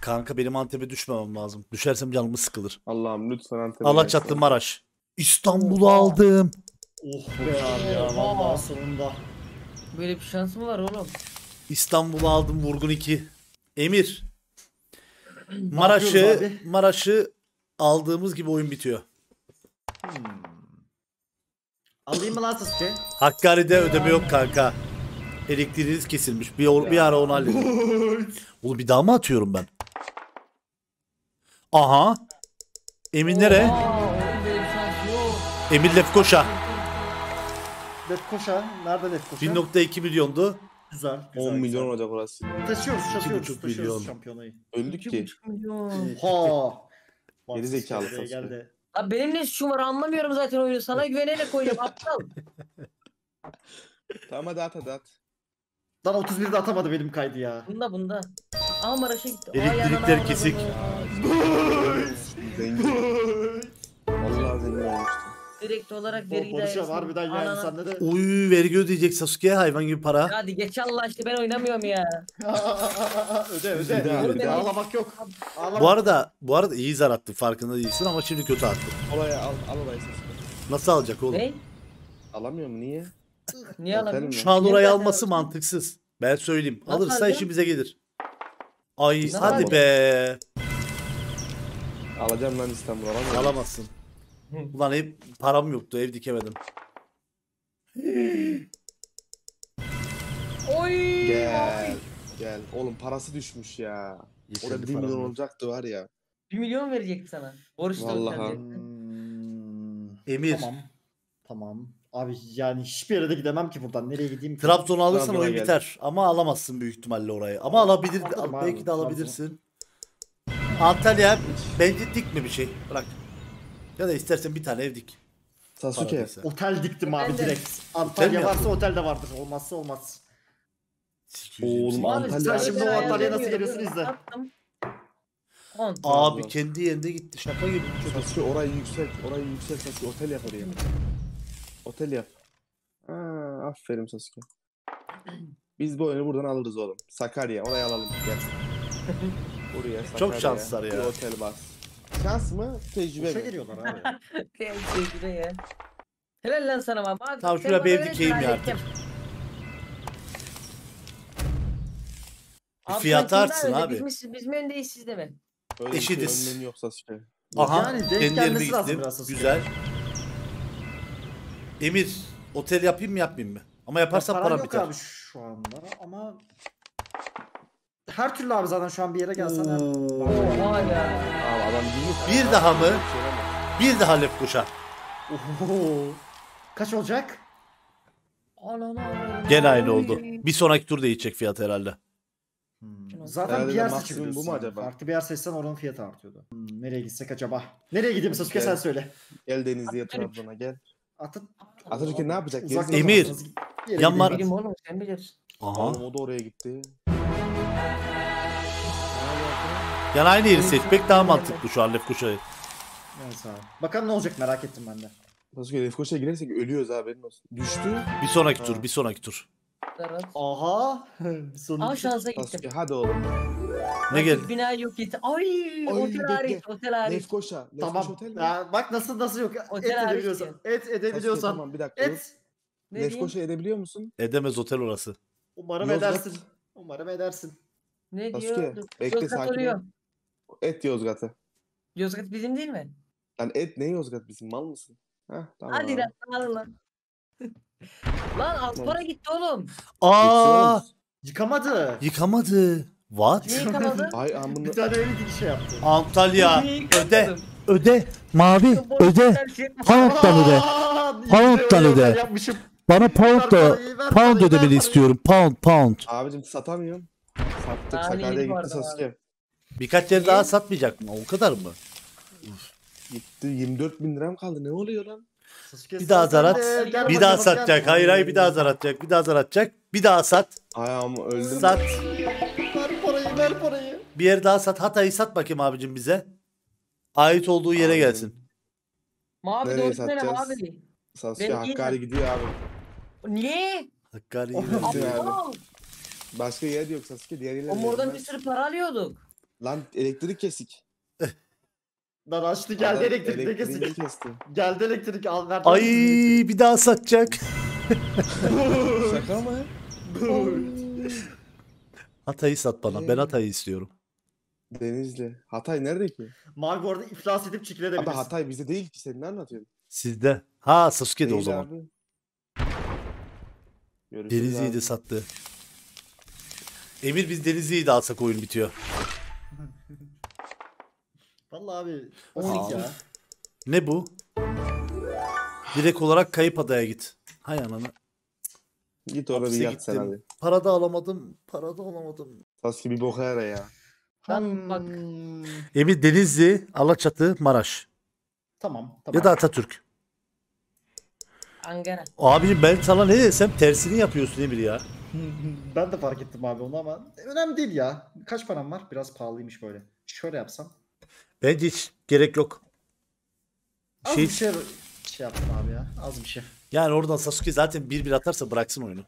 Kanka benim Antep'e düşmemem lazım. Düşersem canımı sıkılır. Allah'ım lütfen Antep'e Alaçatı gelsin. Maraş. İstanbul'u aldım. Oh be abi ya. Vallahi sonunda. Böyle bir şans mı var oğlum? İstanbul'u aldım vurgun 2. Emir. Maraş'ı? Maraş'ı aldığımız gibi oyun bitiyor. Hmm. Alayım mı lan Sasuke? Hakkari'de ödeme yok kanka. Elektriğiniz kesilmiş. Bir, bir ara onu halledin. Oğlum bir daha mı atıyorum ben? Aha. Emin nere? Emin Lefkoşa. Lefkoşa. Nerede Lefkoşa? 1.2 milyondu. Güzel. güzel 10 milyon olacak orası. Taşıyoruz, taşıyoruz, 2,5 taşıyoruz milyon. şampiyonayı. Öldük ki. 2,5 milyon. Oha. Geri zekalı geldi. Abi benim ne suçum var anlamıyorum zaten oyunu. Sana güvenerek oynuyorum aptal. Tamam hadi at hadi at. Lan 31 de atamadı benim kaydı ya. Bunda bunda. Aa Maraş'a gitti. Ay, Elektrikler anana kesik. Vallahi zengin olmuştu. Direkt olarak vergi dairesine- harbiden de de. Uy vergi ödeyecek Sasuke hayvan gibi para. Hadi geç Allah aşkına ben oynamıyorum ya. öde öde. daha, bir daha. Ağlamak yok. Ağlamak. Bu arada bu arada iyi zar attın farkında değilsin ama şimdi kötü attın. Olaya al, al orayı Sasuke. Nasıl alacak oğlum? Ne? Alamıyor mu niye? Niye Aferin alamıyorum? Şu an orayı alması mantıksız. Ben söyleyeyim. Nasıl Alırsa alacağım? işimize gelir. Ay hadi alacağım? be. Alacağım lan İstanbul alamıyorum. Alamazsın. Ulan hep param yoktu ev dikemedim. Oy. Gel. Gel. Oğlum parası düşmüş ya. Orada 1 param milyon olacaktı var ya. 1 milyon verecek sana. Borçlu Vallahi. Vallahi. Hmm, Emir. Tamam. Tamam. Abi yani hiçbir yere de gidemem ki buradan. Nereye gideyim ki? Trabzon'u alırsan Trabzon'a oyun gel. biter. Ama alamazsın büyük ihtimalle orayı. Ama alabilir, abi, belki de Trabzon. alabilirsin. Antalya bence dikme bir şey. Bırak. Ya da istersen bir tane ev dik. Sasuke. Paradaysa. Otel diktim Ben abi de- direkt. Antalya mi varsa yaptın? otel de vardır. Olmazsa olmaz. 228. Oğlum, Abi Antalya- sen Şimdi o Antalya'ya nasıl geliyorsun izle. Attım. On. Abi Trabzon. kendi yerinde gitti. Şaka gibi. Sasuke orayı yükselt. Orayı yükselt Sasuke. Otel yap oraya. Otel yap. Aa, aferin Sasuke. Biz bu oyunu buradan alırız oğlum. Sakarya. Orayı alalım. Gel. Buraya Sakarya. Çok şanslılar ya. Bir otel bas. Şans mı? Tecrübe Boşa mi? geliyorlar abi. Tecrübe ya. Helal lan sana. Abi, Tamam, sen şuraya bir dikeyim ya. Bir Abi fiyatı artsın abi. Biz mi, biz mi öndeyiz siz de mi? Öyle Eşitiz. Şey önlem yok Sasuke. Aha Yani denk kendi yerime gelmesi lazım gittim. Güzel. Emir otel yapayım mı yapmayayım mı? Ama yaparsam Param param yok biter. abi şu anda ama her türlü abi zaten şu an bir yere gelsen. Oha ya. Abi adam Bir daha mı? Bir daha Lefkoşa. Oho. Kaç olacak? Anana. Gene aynı oldu. Bir sonraki tur değişecek fiyat herhalde. Hmm, Zaten Herhalde bir yer seçebiliyorsun. bu mu acaba? Farklı bir yer seçsen oranın fiyatı artıyordu. Hmm, nereye gitsek acaba? Nereye gideyim Sasuke sen söyle. Gel Denizli'ye Trabzon'a gel. Atın. Atatürk'e ne yapacak? Gezecek. Emir, yan oğlum sen bilirsin. Aha. Oğlum o da oraya gitti. Yani aynı yeri seçmek daha mantıklı şu an Lefkoşa'yı. Neyse abi. Bakalım ne olacak merak ettim ben de. Sasuke Lefkoşa'ya girersek ölüyoruz abi benim olsun. Düştü. Bir sonraki Ha. tur, bir sonraki tur. Aha. Bir sorun Aa şansa Sasuke gittim. hadi oğlum. Ne gel? Binayı yok etti. Ay, Ay, otel hariç, otel hariç. Lefkoşa. Lefkoşa Tamam. otel mi? Ya, bak nasıl nasıl yok. Otel et hariç edebiliyorsan. Et Sasuke, edebiliyorsan. tamam bir dakika. dur. Et. Ne diyeyim? Lefkoşa edebiliyor musun? Edemez otel orası. Umarım Yozgat. edersin. Umarım edersin. Ne Sasuke, diyor? bekle, Yozgat sakin ol. Et Yozgat'ı. Yozgat bizim değil mi? Lan et ne Yozgat bizim mal mısın? Heh tamam. Hadi lan al lan. lan Alpara gitti oğlum. Aa, Yıkamadı. yıkamadı. What? Niye yıkamadı? Ay amına. Bir tane öyle bir şey yaptı. Antalya. Niye? Öde. Öde. Mavi. Boş Öde. ver, şey. Pound'dan öde. Aa, öyle öde. Yapmışım. Bana pound da parayı, ver pound parayı, ver ödemeni parayı. istiyorum. Pound, pound. Abicim satamıyorum. Sattık Daha Sakarya'ya bu gitti arada Sasuke. Birkaç yer daha satmayacak mı? O kadar mı? Gitti 24 bin liram kaldı ne oluyor lan? Sasuke, Bir daha sen zarat. de gel Bir daha bakalım, gel. satacak. Hayır hayır bir daha zar atacak. Bir daha zar atacak. Bir daha sat. Ayağım öldüm. Sat. Ver parayı ver parayı. Bir yer daha sat. Hatay'ı sat bakayım abicim bize. Ait olduğu yere Abicim, gelsin. Mavi Nereye satacağız? mavi. Sasuke Ben Hakkari gidiyor abi. Niye? Hakkari. Abi. Aptal. Başka yer yok Sasuke diğer yerlere. Oğlum oradan bir sürü para alıyorduk. Lan elektrik kesik. Lan açtı geldi Adam elektrik elektriği kesin. kesti. Geldi elektrik al ver. Ay bir daha satacak. Şaka mı? Hatay'ı sat bana. Ben Hatay'ı istiyorum. Denizli. Hatay nerede ki? Mavi bu arada iflas edip Abi çekilebilirsin. Hatay bizde değil ki sen ne anlatıyorsun? Sizde. Ha Sasuke'de o Değil zaman. abi. Görüşürüz Denizli'yi abi. de sattı. Emir biz Denizli'yi de alsak oyun bitiyor. Vallahi abi. Basit ya. Ne bu? Direkt olarak kayıp adaya git. Hay ananı. Git orada bir Hapse yat sen gittim. hadi. Para da alamadım. Para da alamadım. Sasuke bir boka yara ya. Lan bak. Emir Denizli, Alaçatı, Maraş. Tamam. Tamam. Ya da Atatürk. Ankara. Abicim ben sana ne desem tersini yapıyorsun Emir ya. ben de fark ettim abi onu ama önemli değil ya. Kaç param var? Biraz pahalıymış böyle. Şöyle yapsam. Bence hiç gerek yok. Az Şey, bir şey şey yaptım abi ya. Az bir şey. yani oradan Sasuke zaten 1-1 atarsa bıraksın oyunu.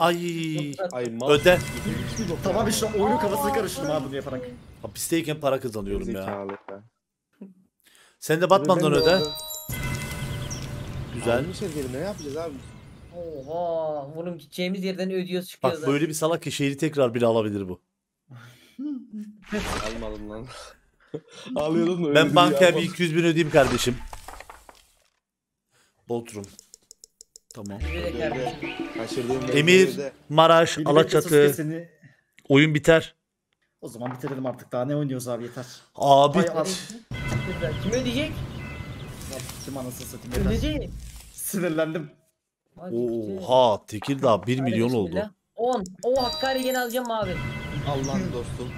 Ay Ay mal. öde. Tamam işte oyunun kafasını karıştırdım abi bunu yaparak. Hapisteyken para kazanıyorum ya. Sen de Batman'dan öde. orada- Güzel. Almış herkesi ne yapacağız abi? Oha. Oğlum gideceğimiz yerden ödüyoruz çıkıyoruz. Bak böyle bir salak ki şehri tekrar biri alabilir bu. Almadım lan. Alıyordum da Ben bankaya bir almadım. 200 bin ödeyeyim kardeşim. Bodrum. Tamam. Kaçırdığım Emir, Maraş, Bir Alaçatı. Oyun biter. O zaman bitirelim artık daha ne oynuyoruz abi yeter. Abi Ay, at. Kim ödeyecek? Kim anasını satayım yeter. Ödeyecek. Sinirlendim. Hadi gidelim. Oha Tekirdağ 1 Hadi milyon bismillah. oldu. 10. O Hakkari gene alacağım abi. Allah'ın dostum.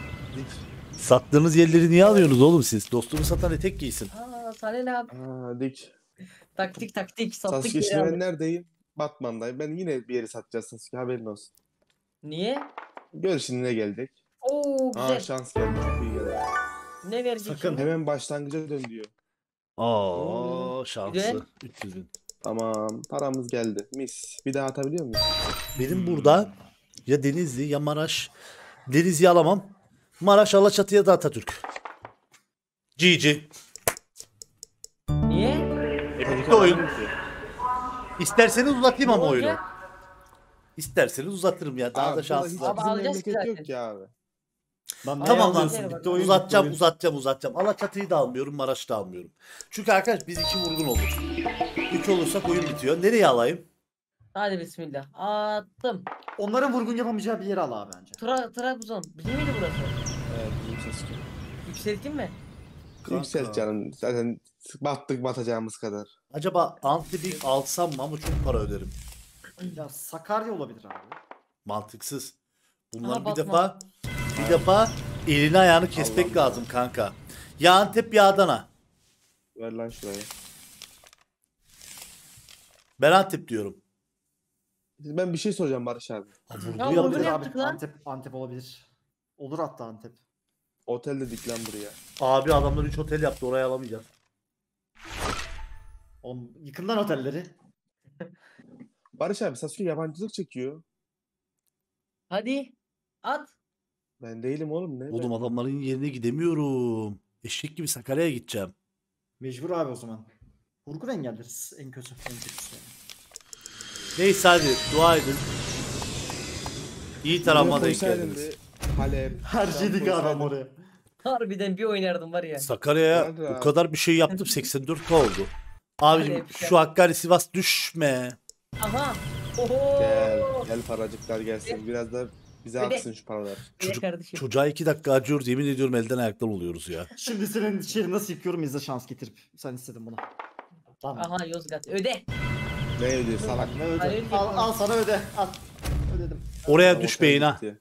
Sattığınız yerleri niye alıyorsunuz oğlum siz? Dostumu satan etek giysin. Aa sana ne abi? Aa, dik. Taktik taktik sattık Sasuke şimdi ben neredeyim? Batman'dayım. Ben yine bir yeri satacağız Sasuke haberin olsun. Niye? Gör şimdi ne gelecek. Oo Aa güzel. şans geldi. Çok iyi geldi. ne verecek Sakın. şimdi? Hemen başlangıca dön diyor. Aa Güzel. şanslı. 300 bin. Tamam paramız geldi. Mis. Bir daha atabiliyor muyuz? Benim burada ya Denizli ya Maraş. Denizli'yi alamam. Maraş, Alaçatı ya da Atatürk. GG. Niye? Bitti oyun. İsterseniz uzatayım ama oyunu. İsterseniz uzatırım ya. Daha Abi da hiç Abi bizim alacağız memleket zaten. yok ki abi. Ne Tamam lan. Bitti oyun, uzatacağım, uzatacağım, uzatacağım. Alaçatı'yı da almıyorum, Maraş'ı da almıyorum. Çünkü arkadaş biz iki vurgun olur. Üç olursak oyun bitiyor. Nereye alayım? Hadi bismillah. Attım. Onların vurgun yapamayacağı bir yere al abi bence. Tra Trabzon. Bizim miydi burası? Sasuke. Yükselttin mi? Yükselt canım. Zaten battık batacağımız kadar. Acaba Antep'i alsam mı ama çok para öderim. Ya Sakarya olabilir abi. Mantıksız. Bunlar Aha, bir defa bir defa elini ayağını kesmek Allah lazım kanka. Ya Antep ya Adana. Ver lan şurayı. Ben Antep diyorum. Ben bir şey soracağım Barış abi. Ha, Ya yaptık abi. lan. Antep, Antep olabilir. Olur hatta Antep. Otel dedik lan buraya. Abi adamlar 3 otel yaptı oraya alamayacağız. On, yıkın lan otelleri. Barış abi Sasuke yabancılık çekiyor. Hadi. At. Ben değilim oğlum ne? Oğlum adamların yerine gidemiyorum. Eşek gibi Sakarya'ya gideceğim. Mecbur abi o zaman. Vurgun engelleriz en kötü. En kötüsü yani. Neyse hadi dua edin. İyi taranma denk geldiniz. Halep. Şam adam koysaydın. oraya. Harbiden bir oynardım var ya. Sakarya'ya Hadi o abi. kadar bir şey yaptım 84k oldu. Abicim Hadi şu Hakkari Sivas düşme. Aha. Oho. Gel. Gel paracıklar gelsin. Biraz da bize Öyle. aksın şu paralar. Öyle Çocuk- kardeşim. Çocuğa 2 dakika acıyoruz yemin ediyorum elden ayaktan oluyoruz ya. Şimdi senin içeri nasıl yıkıyorum izle şans getirip. Sen istedin bunu. Tamam. Aha Yozgat. Öde. Ne ödüyor salak. Ne öde? Hayır, Al, al sana öde. Al. Ödedim. Oraya düşmeyin ha. gitti.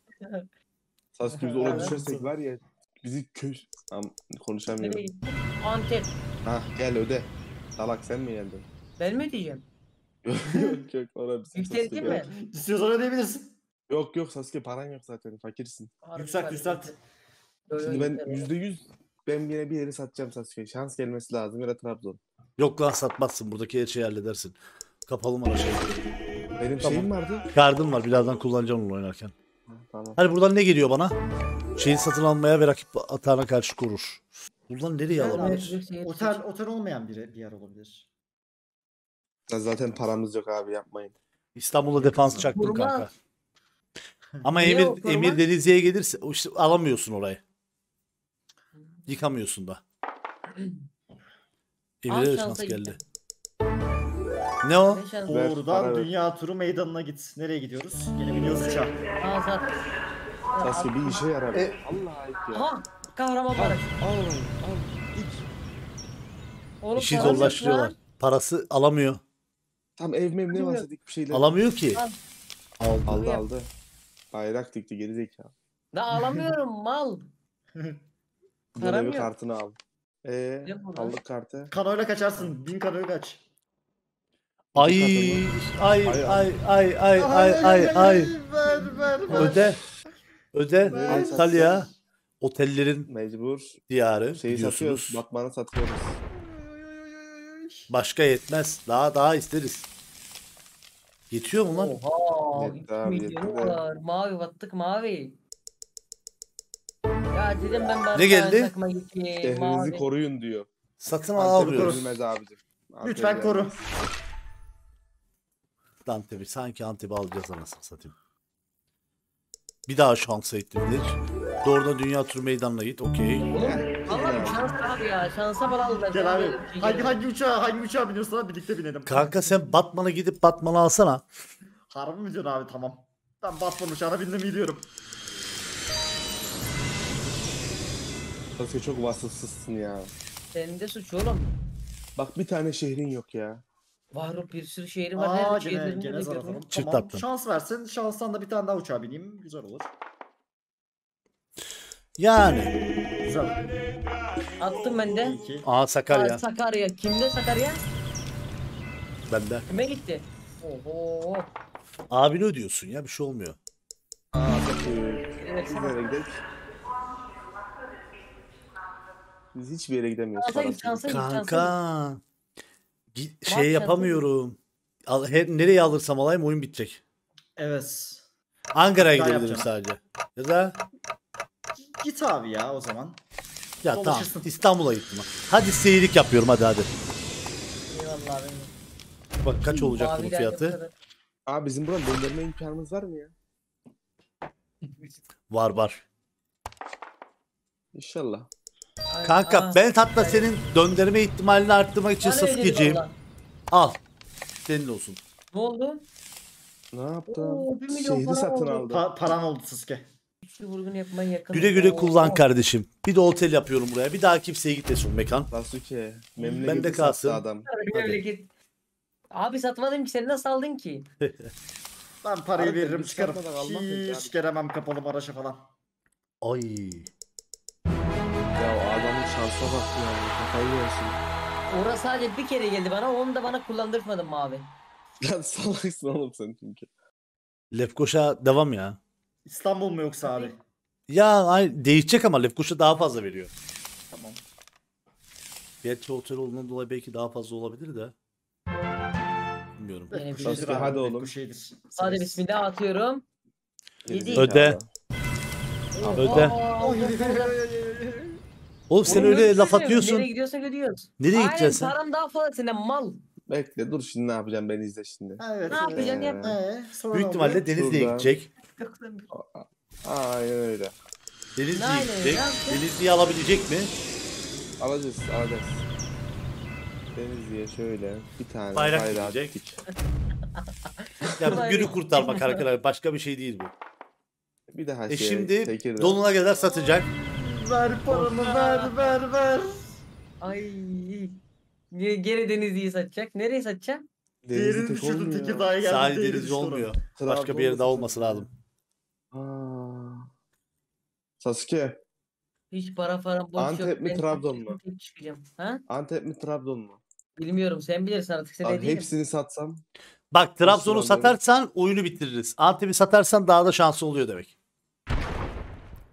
Sasuke biz Evet. düşersek var ya bizi kö... Am, konuşamıyorum. Nereye gittin? Antep. Hah gel öde. Salak sen mi geldin? Ben mi ödeyeceğim? yok yok oraya bizim Yükselttin Sasuke. mi? İstiyorsan ödeyebilirsin. Yok yok Sasuke paran yok zaten fakirsin. Harbi Yükselt, Şimdi ben yükselt. yüzde yüz ben yine bir yeri satacağım Sasuke. Şans gelmesi lazım ya da Trabzon. Yok lan satmazsın buradaki her şeyi halledersin. Kapalı mı şey? Benim Tamam. şeyim vardı. Kardım var birazdan kullanacağım onu oynarken. Tamam. Hadi buradan ne geliyor bana? Şeyi satın almaya ve rakip atağına karşı korur. Buradan nereye Evet, alabilir? Evet, şey Otel otel olmayan bir, bir yer olabilir. Ya Zaten paramız yok abi yapmayın. İstanbul'a defans çaktım Vurma. kanka. Ama Niye Emir, koruma? Emir Denizli'ye gelirse o işte alamıyorsun orayı. Yıkamıyorsun da. Emir'e de şansa şans geldi. Ne o? Para ver. dünya turu meydanına git. Nereye gidiyoruz? Yine biniyoruz uçağa. Sat. Sasuke bir işe yarar. E- Allah ya. Aha. kahraman para. al al. Oğlum İşi zorlaştırıyorlar. lan. Parası alamıyor. Tam ev mev ne varsa dik bir şeyler. Alamıyor ki. Al. Aldı. Aldı aldı. Bayrak dikti geri zekalı. Ne alamıyorum mal. Param yok. kartını al. Eee lan? aldık kartı. Kanoyla kaçarsın. Bin kanoyu kaç. Ay ay Ay, ay ay ay ay ay ay. Ver ver ver. Öde. Öde. Antalya otellerin Mecbur. diyarı Şeyi satıyoruz. Batman'ı satıyoruz. Başka yetmez. Daha daha isteriz. Yetiyor mu lan? Oha. Yetti 3 abi, milyon yetti de. var. Mavi battık mavi. Ya dedim ben bari Ne geldi? Şehrinizi koruyun diyor. Satın korunmaz abicim. Lütfen koru. Antep'i sanki Antep'i alacağız anasını satayım. Bir daha şansa ittirilir. Doğrudan dünya turu meydanına git. Okey. Allah'ım şans abi ya. Şansa bana aldılar. Gel abi. Hangi hangi uçağa hangi uçağa biniyorsun abi birlikte binelim. Kanka sen Batman'a gidip Batman'ı alsana. Harbi mi diyorsun abi tamam. Ben Batman uçağına bindim gidiyorum. Sasuke çok vasıfsızsın ya. Senin de suç oğlum. Bak bir tane şehrin yok ya. Var o bir sürü şehrim var. Aa Her gene, şehirlerini gene zar. Çift Tamam attın. şans versin. Şanstan da bir tane daha uçağa bineyim. Güzel olur. Yani. Güzel. Attım ben de. İyi ki. Aa Sakarya. Aa, Sakarya. Kimde Sakarya? Bende. Kime gitti? Oho. Abini ödüyorsun ya bir şey olmuyor. Evet, Biz nereye gidelim? Biz hiçbir yere gidemiyoruz. Şansa git, parasız. şansa git, şansa git. Kanka. Git, şey yapamıyorum. Al, her, nereye alırsam alayım oyun bitecek. Evet. Ankara'ya gidebilirim yapacağım. sadece. Ya da Git abi ya o zaman. ya tamam Dolaşırsın. İstanbul'a gittim. Hadi seyirlik yapıyorum hadi hadi. Eyvallah benim. Bak kaç olacak bunun Maviler fiyatı? yapıyorlar. Abi bizim buradan döndürme imkanımız var mı ya? Var var. İnşallah. Kanka aa. ben hatta senin döndürme ihtimalini arttırmak için Bana öyle. Al. Senin olsun. Ne oldu? Ne yaptın? Oo, bir milyon Şehri para satın oldu. aldı. Pa- paran oldu Sasuke. Üçlü vurgun yapmaya yakın. Güle güle Oo. kullan kardeşim. Bir de otel yapıyorum buraya. Bir daha kimseye gitmesin mekan. Sasuke. Memleketi kalsın. sattı adam. Memleket. Abi satmadım ki sen nasıl aldın ki? Ben parayı Abi, veririm biz çıkarım. satmadan almam ki Hiç gelemem kapalı Maraş'a falan. Ay. Ya o adamın şansa bak ya. Kafayı yersin. Orası sadece bir kere geldi bana onu da bana kullandırmadın mı abi? Lan salaksın oğlum sen çünkü. Lefkoşa devam ya. İstanbul mu yoksa abi? Ya ay, değişecek ama Lefkoşa daha fazla veriyor. Tamam. Gerçi otel olduğundan dolayı belki daha fazla olabilir de. Bilmiyorum. Yine bir abi, hadi oğlum. Hadi bismillah atıyorum. Yedi. Öde. Öde. Aa, Oy, çok oy, güzel. oy, oy, oy, oy. Oğlum sen öyle laf atıyorsun. Nereye gidiyorsak ödüyoruz. Nereye Aynen gideceksin param daha fazla senin mal. Bekle dur şimdi ne yapacağım ben izle şimdi. Evet. Ne yapacaksın Ee, yap. Ee, sonra Büyük ne ihtimalle? Denizli'ye Şuradan. gidecek. Aynen öyle. Denizli'ye Aynen, gidecek. yapacak? Denizli'yi alabilecek mi? Alacağız alacağız. Denizli'ye şöyle bir tane Bayrak gidecek. dik. Ya bu günü kurtarmak arkadaşlar. Başka bir şey değil bu. Bir daha E şey. şimdi Tekirdağ. donuna kadar satacak. Ver paranı ver ver ver. Ay. Ge- Geri Denizli'yi satacak. Nereye satacak? Denizli Değerini tek düşürdün olmuyor. Tekirdağ'a geldi. Sahil değeri Denizli düştü olmuyor. oranın. Başka bir yerde daha olması lazım. Aa. Sasuke, Hiç para falan boş Antep yok. mi, Ben Trabzon mu? tek çıkacağım. Ha? Antep mi Trabzon mu? Bilmiyorum sen bilirsin artık sen hepsini satsam Bak Trabzon'u Trabzon'u. satarsan oyunu bitiririz. Antep'i satarsan daha da şansı oluyor demek.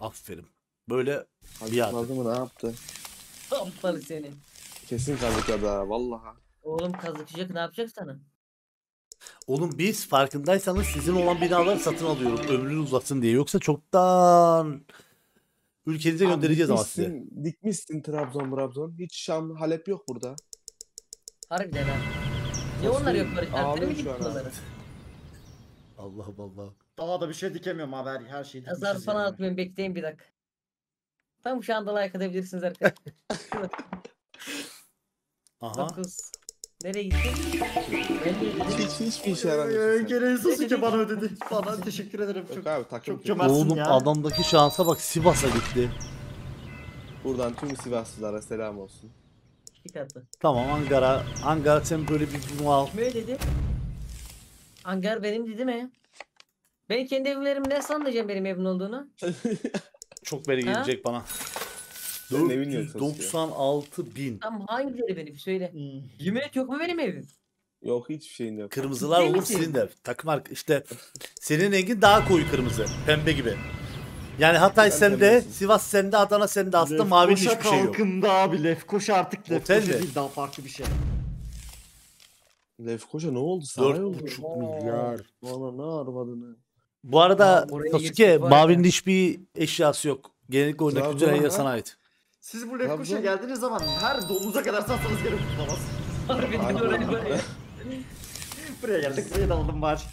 Aferin. Böyle Bir artı. Aldı mı ne yaptı? Aptal seni. Kesin kazıkladı ha vallahi. Oğlum kazıklayacak ne yapacak sana? Oğlum biz farkındaysanız sizin olan binaları satın alıyorum. Ömrünü uzasın diye. Yoksa çoktan ülkenize göndereceğiz ama size. dikmişsin- Dikmişsin Trabzon Trabzon. Hiç Şam Halep yok burada. Harbiden ha. Niye onlar yok böyle? Ağlıyor mi şu an gitti abi. onları? Allah'ım Allah. Daha da bir şey dikemiyorum abi her, şeyi Yazar dikmişiz falan yani. atmayın bekleyin bir dakika. Tam şu anda like atabilirsiniz arkadaşlar. Aha. 9. Nereye gittin? Hiç, hiçbir işe yaramıyorsun sen. Gene Sasuke bana ödedi. Bana teşekkür ederim. Yok Çok, abi takım çok cömertsin Oğlum ya. adamdaki şansa bak Sivas'a gitti. Buradan tüm Sivaslılara selam olsun. İki katlı. Tamam Ankara. Ankara sen böyle bir bunu al. Böyle dedi. Hangar benim dedi mi? Ben kendi evlerimi ne sanacağım benim evim olduğunu? Çok veri Ha? gelecek bana. Evin yok Sasuke. 496 bin. Tam hangileri benim söyle. Yemin et yok mu benim evim? Yok hiçbir şeyin yok. Kırmızılar misin? senin de. Takım ark işte senin rengin daha koyu kırmızı. Pembe gibi. Yani Hatay Sen sende. Sivas sende, Adana sende. Aslında Lefkoşa hiçbir şey yok. kalkındı abi. Lefkoşa artık Lefkoşa değil daha farklı bir şey. Lefkoşa ne oldu? Saray oldu. 4,5 milyar. Bana ne arvadını. Bu arada Sasuke mavinin ya. hiçbir eşyası yok. Genellikle oyundaki Trabzon yer ha? sana ait. Siz bu Trabzon. geldiğiniz zaman her domuza kadar satsanız geri tutmaz. Harbiden oraya var ya. Buraya geldik buraya da alalım var.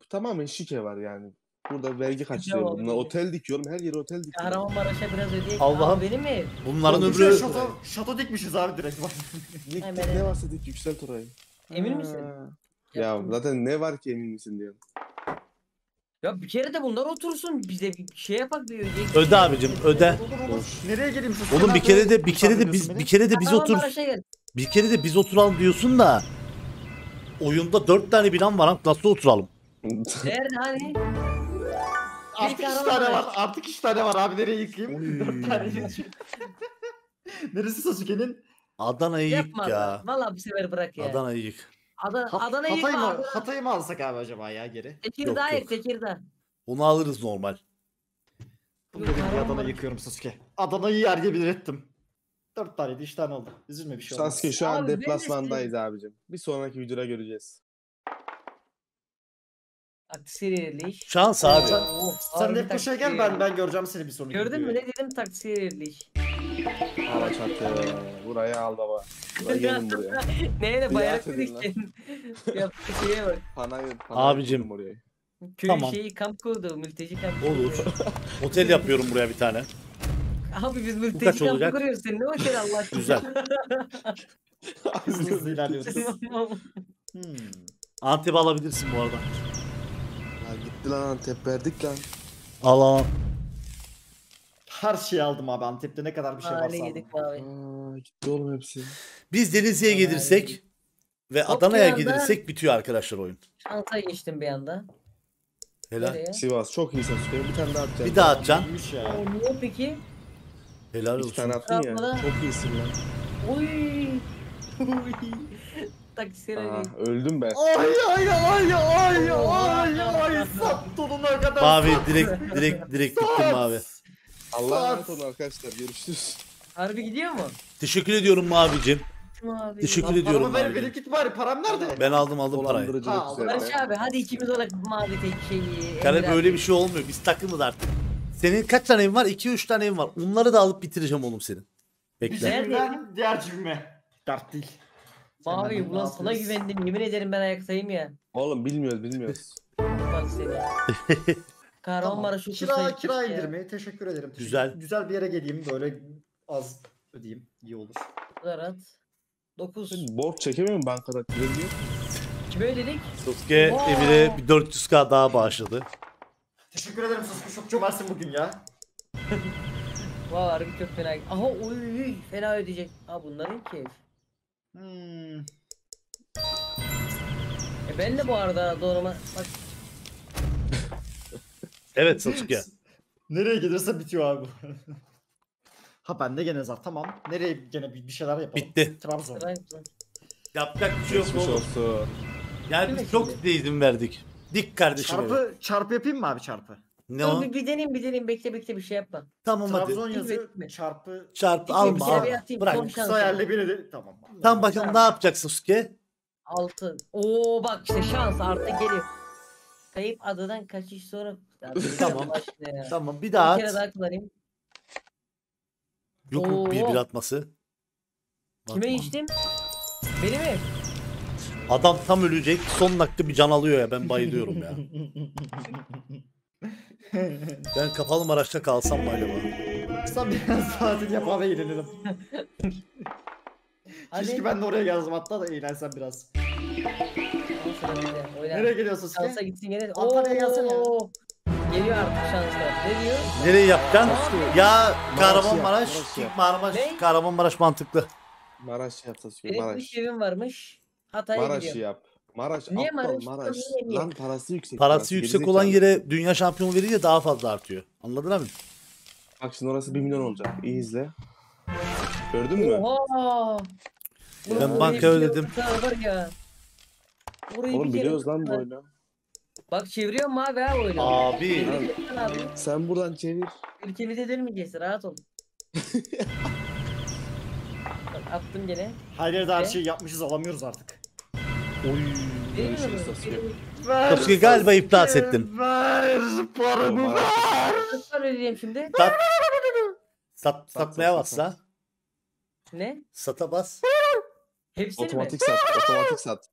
Bu tamamen şike var yani. Burada vergi kaçırıyor bunlar. Otel dikiyorum. Her yere otel dikiyorum. Kahramanmaraş'a biraz ödeyek. Allah'ım. Benim ev. Bunların Oğlum, ömrü Şato, şato dikmişiz abi direkt bak. Dik Hemen dik evet. ne varsa dik yükselt orayı. Emin misin? Ya zaten ne var ki emin misin diyorum. Ya bir kere de bunlar otursun. Bize bir şey yapak bir. Öde abicim, öde. Nereye geleyim Sasuke? Oğlum bir kere de bir kere de biz bir kere de biz otur bir kere de biz oturalım diyorsun da oyunda 4 tane binan var nasıl oturalım? Nerede hani? Artık iki tane var. Artık iki tane var abi nereye yıkayayım? Dört tane yıkayayım. Neresi Sasuke'nin? Adana'yı yık ya. Valla bu sefer bırak ya. Adana'yı yık. Adana, Hat- Adana'yı Hatay'ı mı, Adana- Hatay'ı mı alsak abi acaba ya geri? Tekirdağ Yok, yok. Tekirdağ. Onu alırız normal. Bugün bir Adana yıkıyorum Sasuke. Adana'yı yer gibi ettim. Dört taneydi, üç tane oldu. Üzülme bir şey olmaz. Sasuke şu an Abi, deplasmandayız abicim. Bir sonraki videoda göreceğiz. Taksirliş. Şans abi. Sen, Oh, sen de koşa gel ben ben göreceğim seni bir sonraki Gördün mü videoya. ne dedim taksirliş. Hava çatı. Buraya al baba. Buraya gelin buraya. Neyle bayrak edin Yaptığı şeye bak. Panayır Abicim. Köy Tamam. şeyi kamp kurdu. Mülteci kampı. Olur. Otel yapıyorum buraya bir tane. Abi biz mülteci kampı olacak? kuruyoruz. Sen ne bakıyorsun Allah aşkına? Güzel. Hızlı hızlı ilerliyoruz. Hmm. Antep alabilirsin bu arada. Ya gitti lan Antep verdik lan. Al al. Her şeyi aldım abi Antep'te ne kadar bir şey varsa aldım. yedik abi. Aa, gitti oğlum hepsi. Biz Denizli'ye Aman gelirsek ve Çok Adana'ya bir anda- gelirsek bitiyor arkadaşlar oyun. Şansa geçtim bir anda. Helal. Nereye? Sivas çok iyi Sasuke. Bir tane daha atacağım. Bir daha atacaksın. Ya. O niye peki? Helal İki tane olsun. attın ya. Çok iyisin lan. Oy. Taksirliş. Aa, öldüm ben. Ay ay ay ay ay ay sat donuna kadar. Mavi direkt direkt direkt gittim mavi. Allah'a emanet olun arkadaşlar. Görüşürüz. Harbi gidiyor mu? Teşekkür ediyorum mavicim. Abi. Teşekkür Lan ediyorum Paramı ver abi. benim git bari param nerede? Ben aldım aldım parayı. Dolandırıcılık Ha, üzerine. Barış abi hadi ikimiz olarak mavi tek şeyi. Kare Emre böyle abi. bir şey olmuyor. Biz takımız artık. Senin kaç tane evin var? 2-3 tane evin var. Onları da alıp bitireceğim oğlum senin. Bekle. Cebimden diğer cebime. Dert değil. Mavi ulan sana güvendim yemin ederim ben ayaktayım ya. Oğlum bilmiyoruz bilmiyoruz. Bak seni. Tamam. Kahramanmaraş'ı Kira, kira indirimi teşekkür ederim. Teşekkür- Güzel. Güzel bir yere geleyim böyle az ödeyeyim. iyi olur. Zarat. 9. Sen borç çekemiyor musun bankada? Kredi yok. Kime ödedik? Evine bir 400k daha bağışladı. Teşekkür ederim Sasuke çok cömertsin bugün ya. Vay harbi çok fena. Aha oy fena ödeyecek. Ha bunların keyif. Hmm. E ben de bu arada doğruma bak Evet Sasuke. Nereye gelirse bitiyor abi bu. ha bende gene zar tamam. Nereye gene bir bir şeyler yapalım. Bitti. Trabzon. Yapacak bir şey yok Geçmiş oğlum. olsun. Yani Değil biz çok size izin verdik. Dik kardeşim. eve. Çarpı çarpı yapayım mı abi çarpı? Ne Dur o? bir, bir deneyim bir deneyim bekle bekle bir şey yapma. Tamam hadi. Trabzon İlk yazı etme. çarpı Çarp İki alma bir alma. atayım, Bırak. son şans. kısa yerle biri de tamam. Tam bakalım ne yapacaksın Sasuke? 6. Oo bak işte şans artık geliyor. Kayıp adadan kaçış sonra. Ya, Tamam. Allah aşkına ya. Tamam bir Bir daha kere at. daha kullanayım. Yok yok bir Oo. bir atması. Kime Bakma. içtim? Beni mi? Adam tam ölecek. Son dakika bir can alıyor ya. Ben bayılıyorum ya. Ben kapalı Maraş'ta kalsam mı acaba? Kısa biraz tatil yapar ve eğlenirim. Hadi. Keşke ben de oraya geldim hatta da eğlensem biraz. Nereye geliyorsun Şansa Sasuke? gitsin gene. Antalya'ya gelsene ya. Geliyor artık şanslar. Ne diyor? Nereye yapacaksın? Ya Maraş Kahramanmaraş, Maraş yap. Kahramanmaraş, Ne? Kahramanmaraş mantıklı. Maraş yap Sasuke Benim Maraş. bir evim varmış. Hatay'a gidiyorum. yap. Maraş Niye aptal Maraş? Maraş. Niye, niye? Lan parası yüksek. Parası yüksek gerizekalı. olan yere dünya şampiyonu verince daha fazla artıyor. Anladın abi? Bak şimdi orası 1 milyon olacak. İyi izle. Gördün mü? Oha. Ben Burası banka bir ödedim. Var ya. Burayı Oğlum bir kere biliyoruz lan bu oyunu. Bak çeviriyorum abi ha oyunu. Abi. Çeviriyorum abi. Sen buradan çevir. Ülkemize dönmeyeceğiz rahat ol. Bak attım gene. Her yerde her Ne? şeyi yapmışız alamıyoruz artık. Mi Görüşürüz bu? Sasuke. Ver Sasuke galiba iflas ettin. Ver paramı ver. Para ödeyeceğim şimdi? Sat. Sat, Sat, satmaya sat, bas sat, sat. Ne? Sata bas. Hepsini Otomatik mi? sat. Otomatik sat.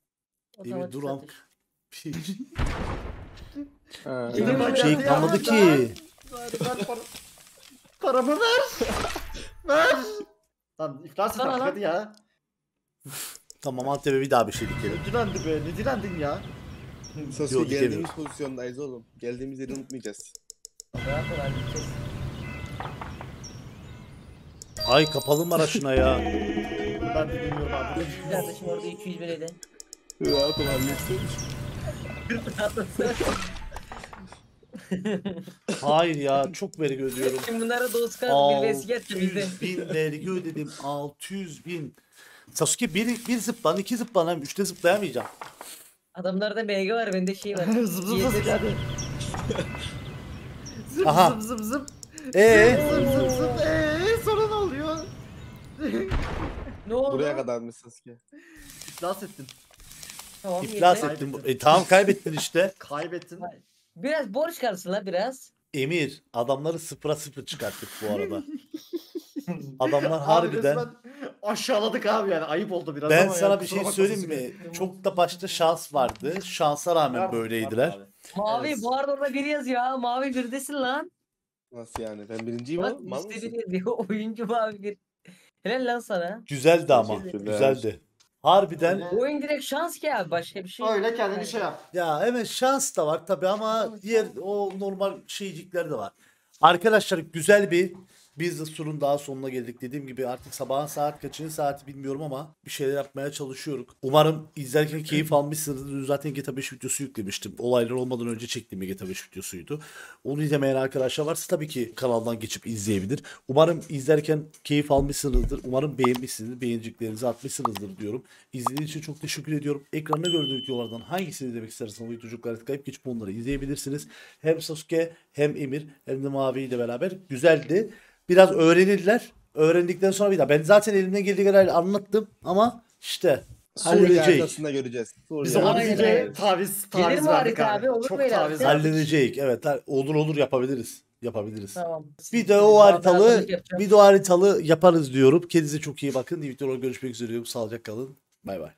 Otomatik dur am. satış. Ha, Emin tamam. ol. Bir şey kalmadı ki. Ver para- Paramı ver. ver. Lan iflas et Sana artık lan. hadi ya. Tamam Antep'e bir daha bir şey dikelim. Ne dilendi be ne dilendin ya. Sasuke Yok, geldiğimiz dikemiyorum. pozisyondayız oğlum. Geldiğimiz yeri unutmayacağız. Ay kapalı Maraş'ına ya. Ben de bilmiyorum abi. Kardeşim orada 200 bin öde. Rahat ol. Hayır ya çok vergi ödüyorum. Şimdi bunlara Doğuzkan bir vesi getir bizde. 600 bin vergi ödedim. 600 bin. Sasuke bir, bir zıplan iki zıplan hem üçte zıplayamayacağım. Adamlarda BG var bende şey var. zıp zıp zıp. Zıp Aha. zıp zıp zıp. Ee Zıp zıp zıp. Eee sonra ne oluyor? Ne oldu? Buraya kadarmış Sasuke. İflas ettin. Tamam, iflas yeter. ettim. E, tamam kaybettin işte. Kaybettin. Biraz borç kalsın la biraz. Emir adamları sıfıra sıfır çıkarttık bu arada. Adamlar Abi harbiden. resmen aşağıladık abi yani ayıp oldu biraz Ben ama sana ya, bir şey söyleyeyim mi? Çok da başta şans vardı. Şansa rağmen Var, böyleydiler. var. Mavi Evet. bu arada orada bir yazıyor ha. Mavi birdesin lan. Nasıl yani? Ben birinciyim Bak oğlum. Mal işte yazıyor. Oyuncu mavi bir. Helal lan sana. Güzeldi ama. Teşekkürler. Güzeldi. Harbiden Oyun direkt şans ki abi başka bir şey. yok. Öyle kendini şey yap. Ya evet şans da var tabi ama diğer o normal şeycikler de var. Arkadaşlar güzel bir business turun daha sonuna geldik. Dediğim gibi artık sabahın saat kaçıncı saati bilmiyorum ama bir şeyler yapmaya çalışıyoruz. Umarım izlerken keyif almışsınızdır. Dün zaten GTA 5 videosu yüklemiştim. Olaylar olmadan önce çektiğim bir GTA 5 videosuydu. Onu izlemeyen arkadaşlar varsa tabii ki kanaldan geçip izleyebilir. Umarım izlerken keyif almışsınızdır. Umarım beğenmişsinizdir. Beğeniciklerinizi atmışsınızdır diyorum. İzlediğiniz için çok teşekkür ediyorum. Ekranda gördüğünüz videolardan hangisini izlemek isterseniz o videocuklara tıklayıp geçip onları izleyebilirsiniz. Hem Sasuke hem Emir hem de Mavi ile beraber güzeldi. Biraz öğrenirler. Öğrendikten sonra bir daha. Ben zaten elimden geldiği kadar anlattım ama işte halledecek. haritasında göreceğiz. Suriye Biz Aynen, olabildiğince aynen. taviz Gelir taviz mi verdik harita abi. abi? Olur Çok mu öyle taviz verdik. Halledecek. Evet. ha- Olur olur yapabiliriz. Yapabiliriz. Tamam. Bir de o haritalı bir de o haritalı yaparız diyorum. Kendinize çok iyi bakın. Videoda görüşmek üzere diyorum. Sağlıcakla kalın. Bay bay.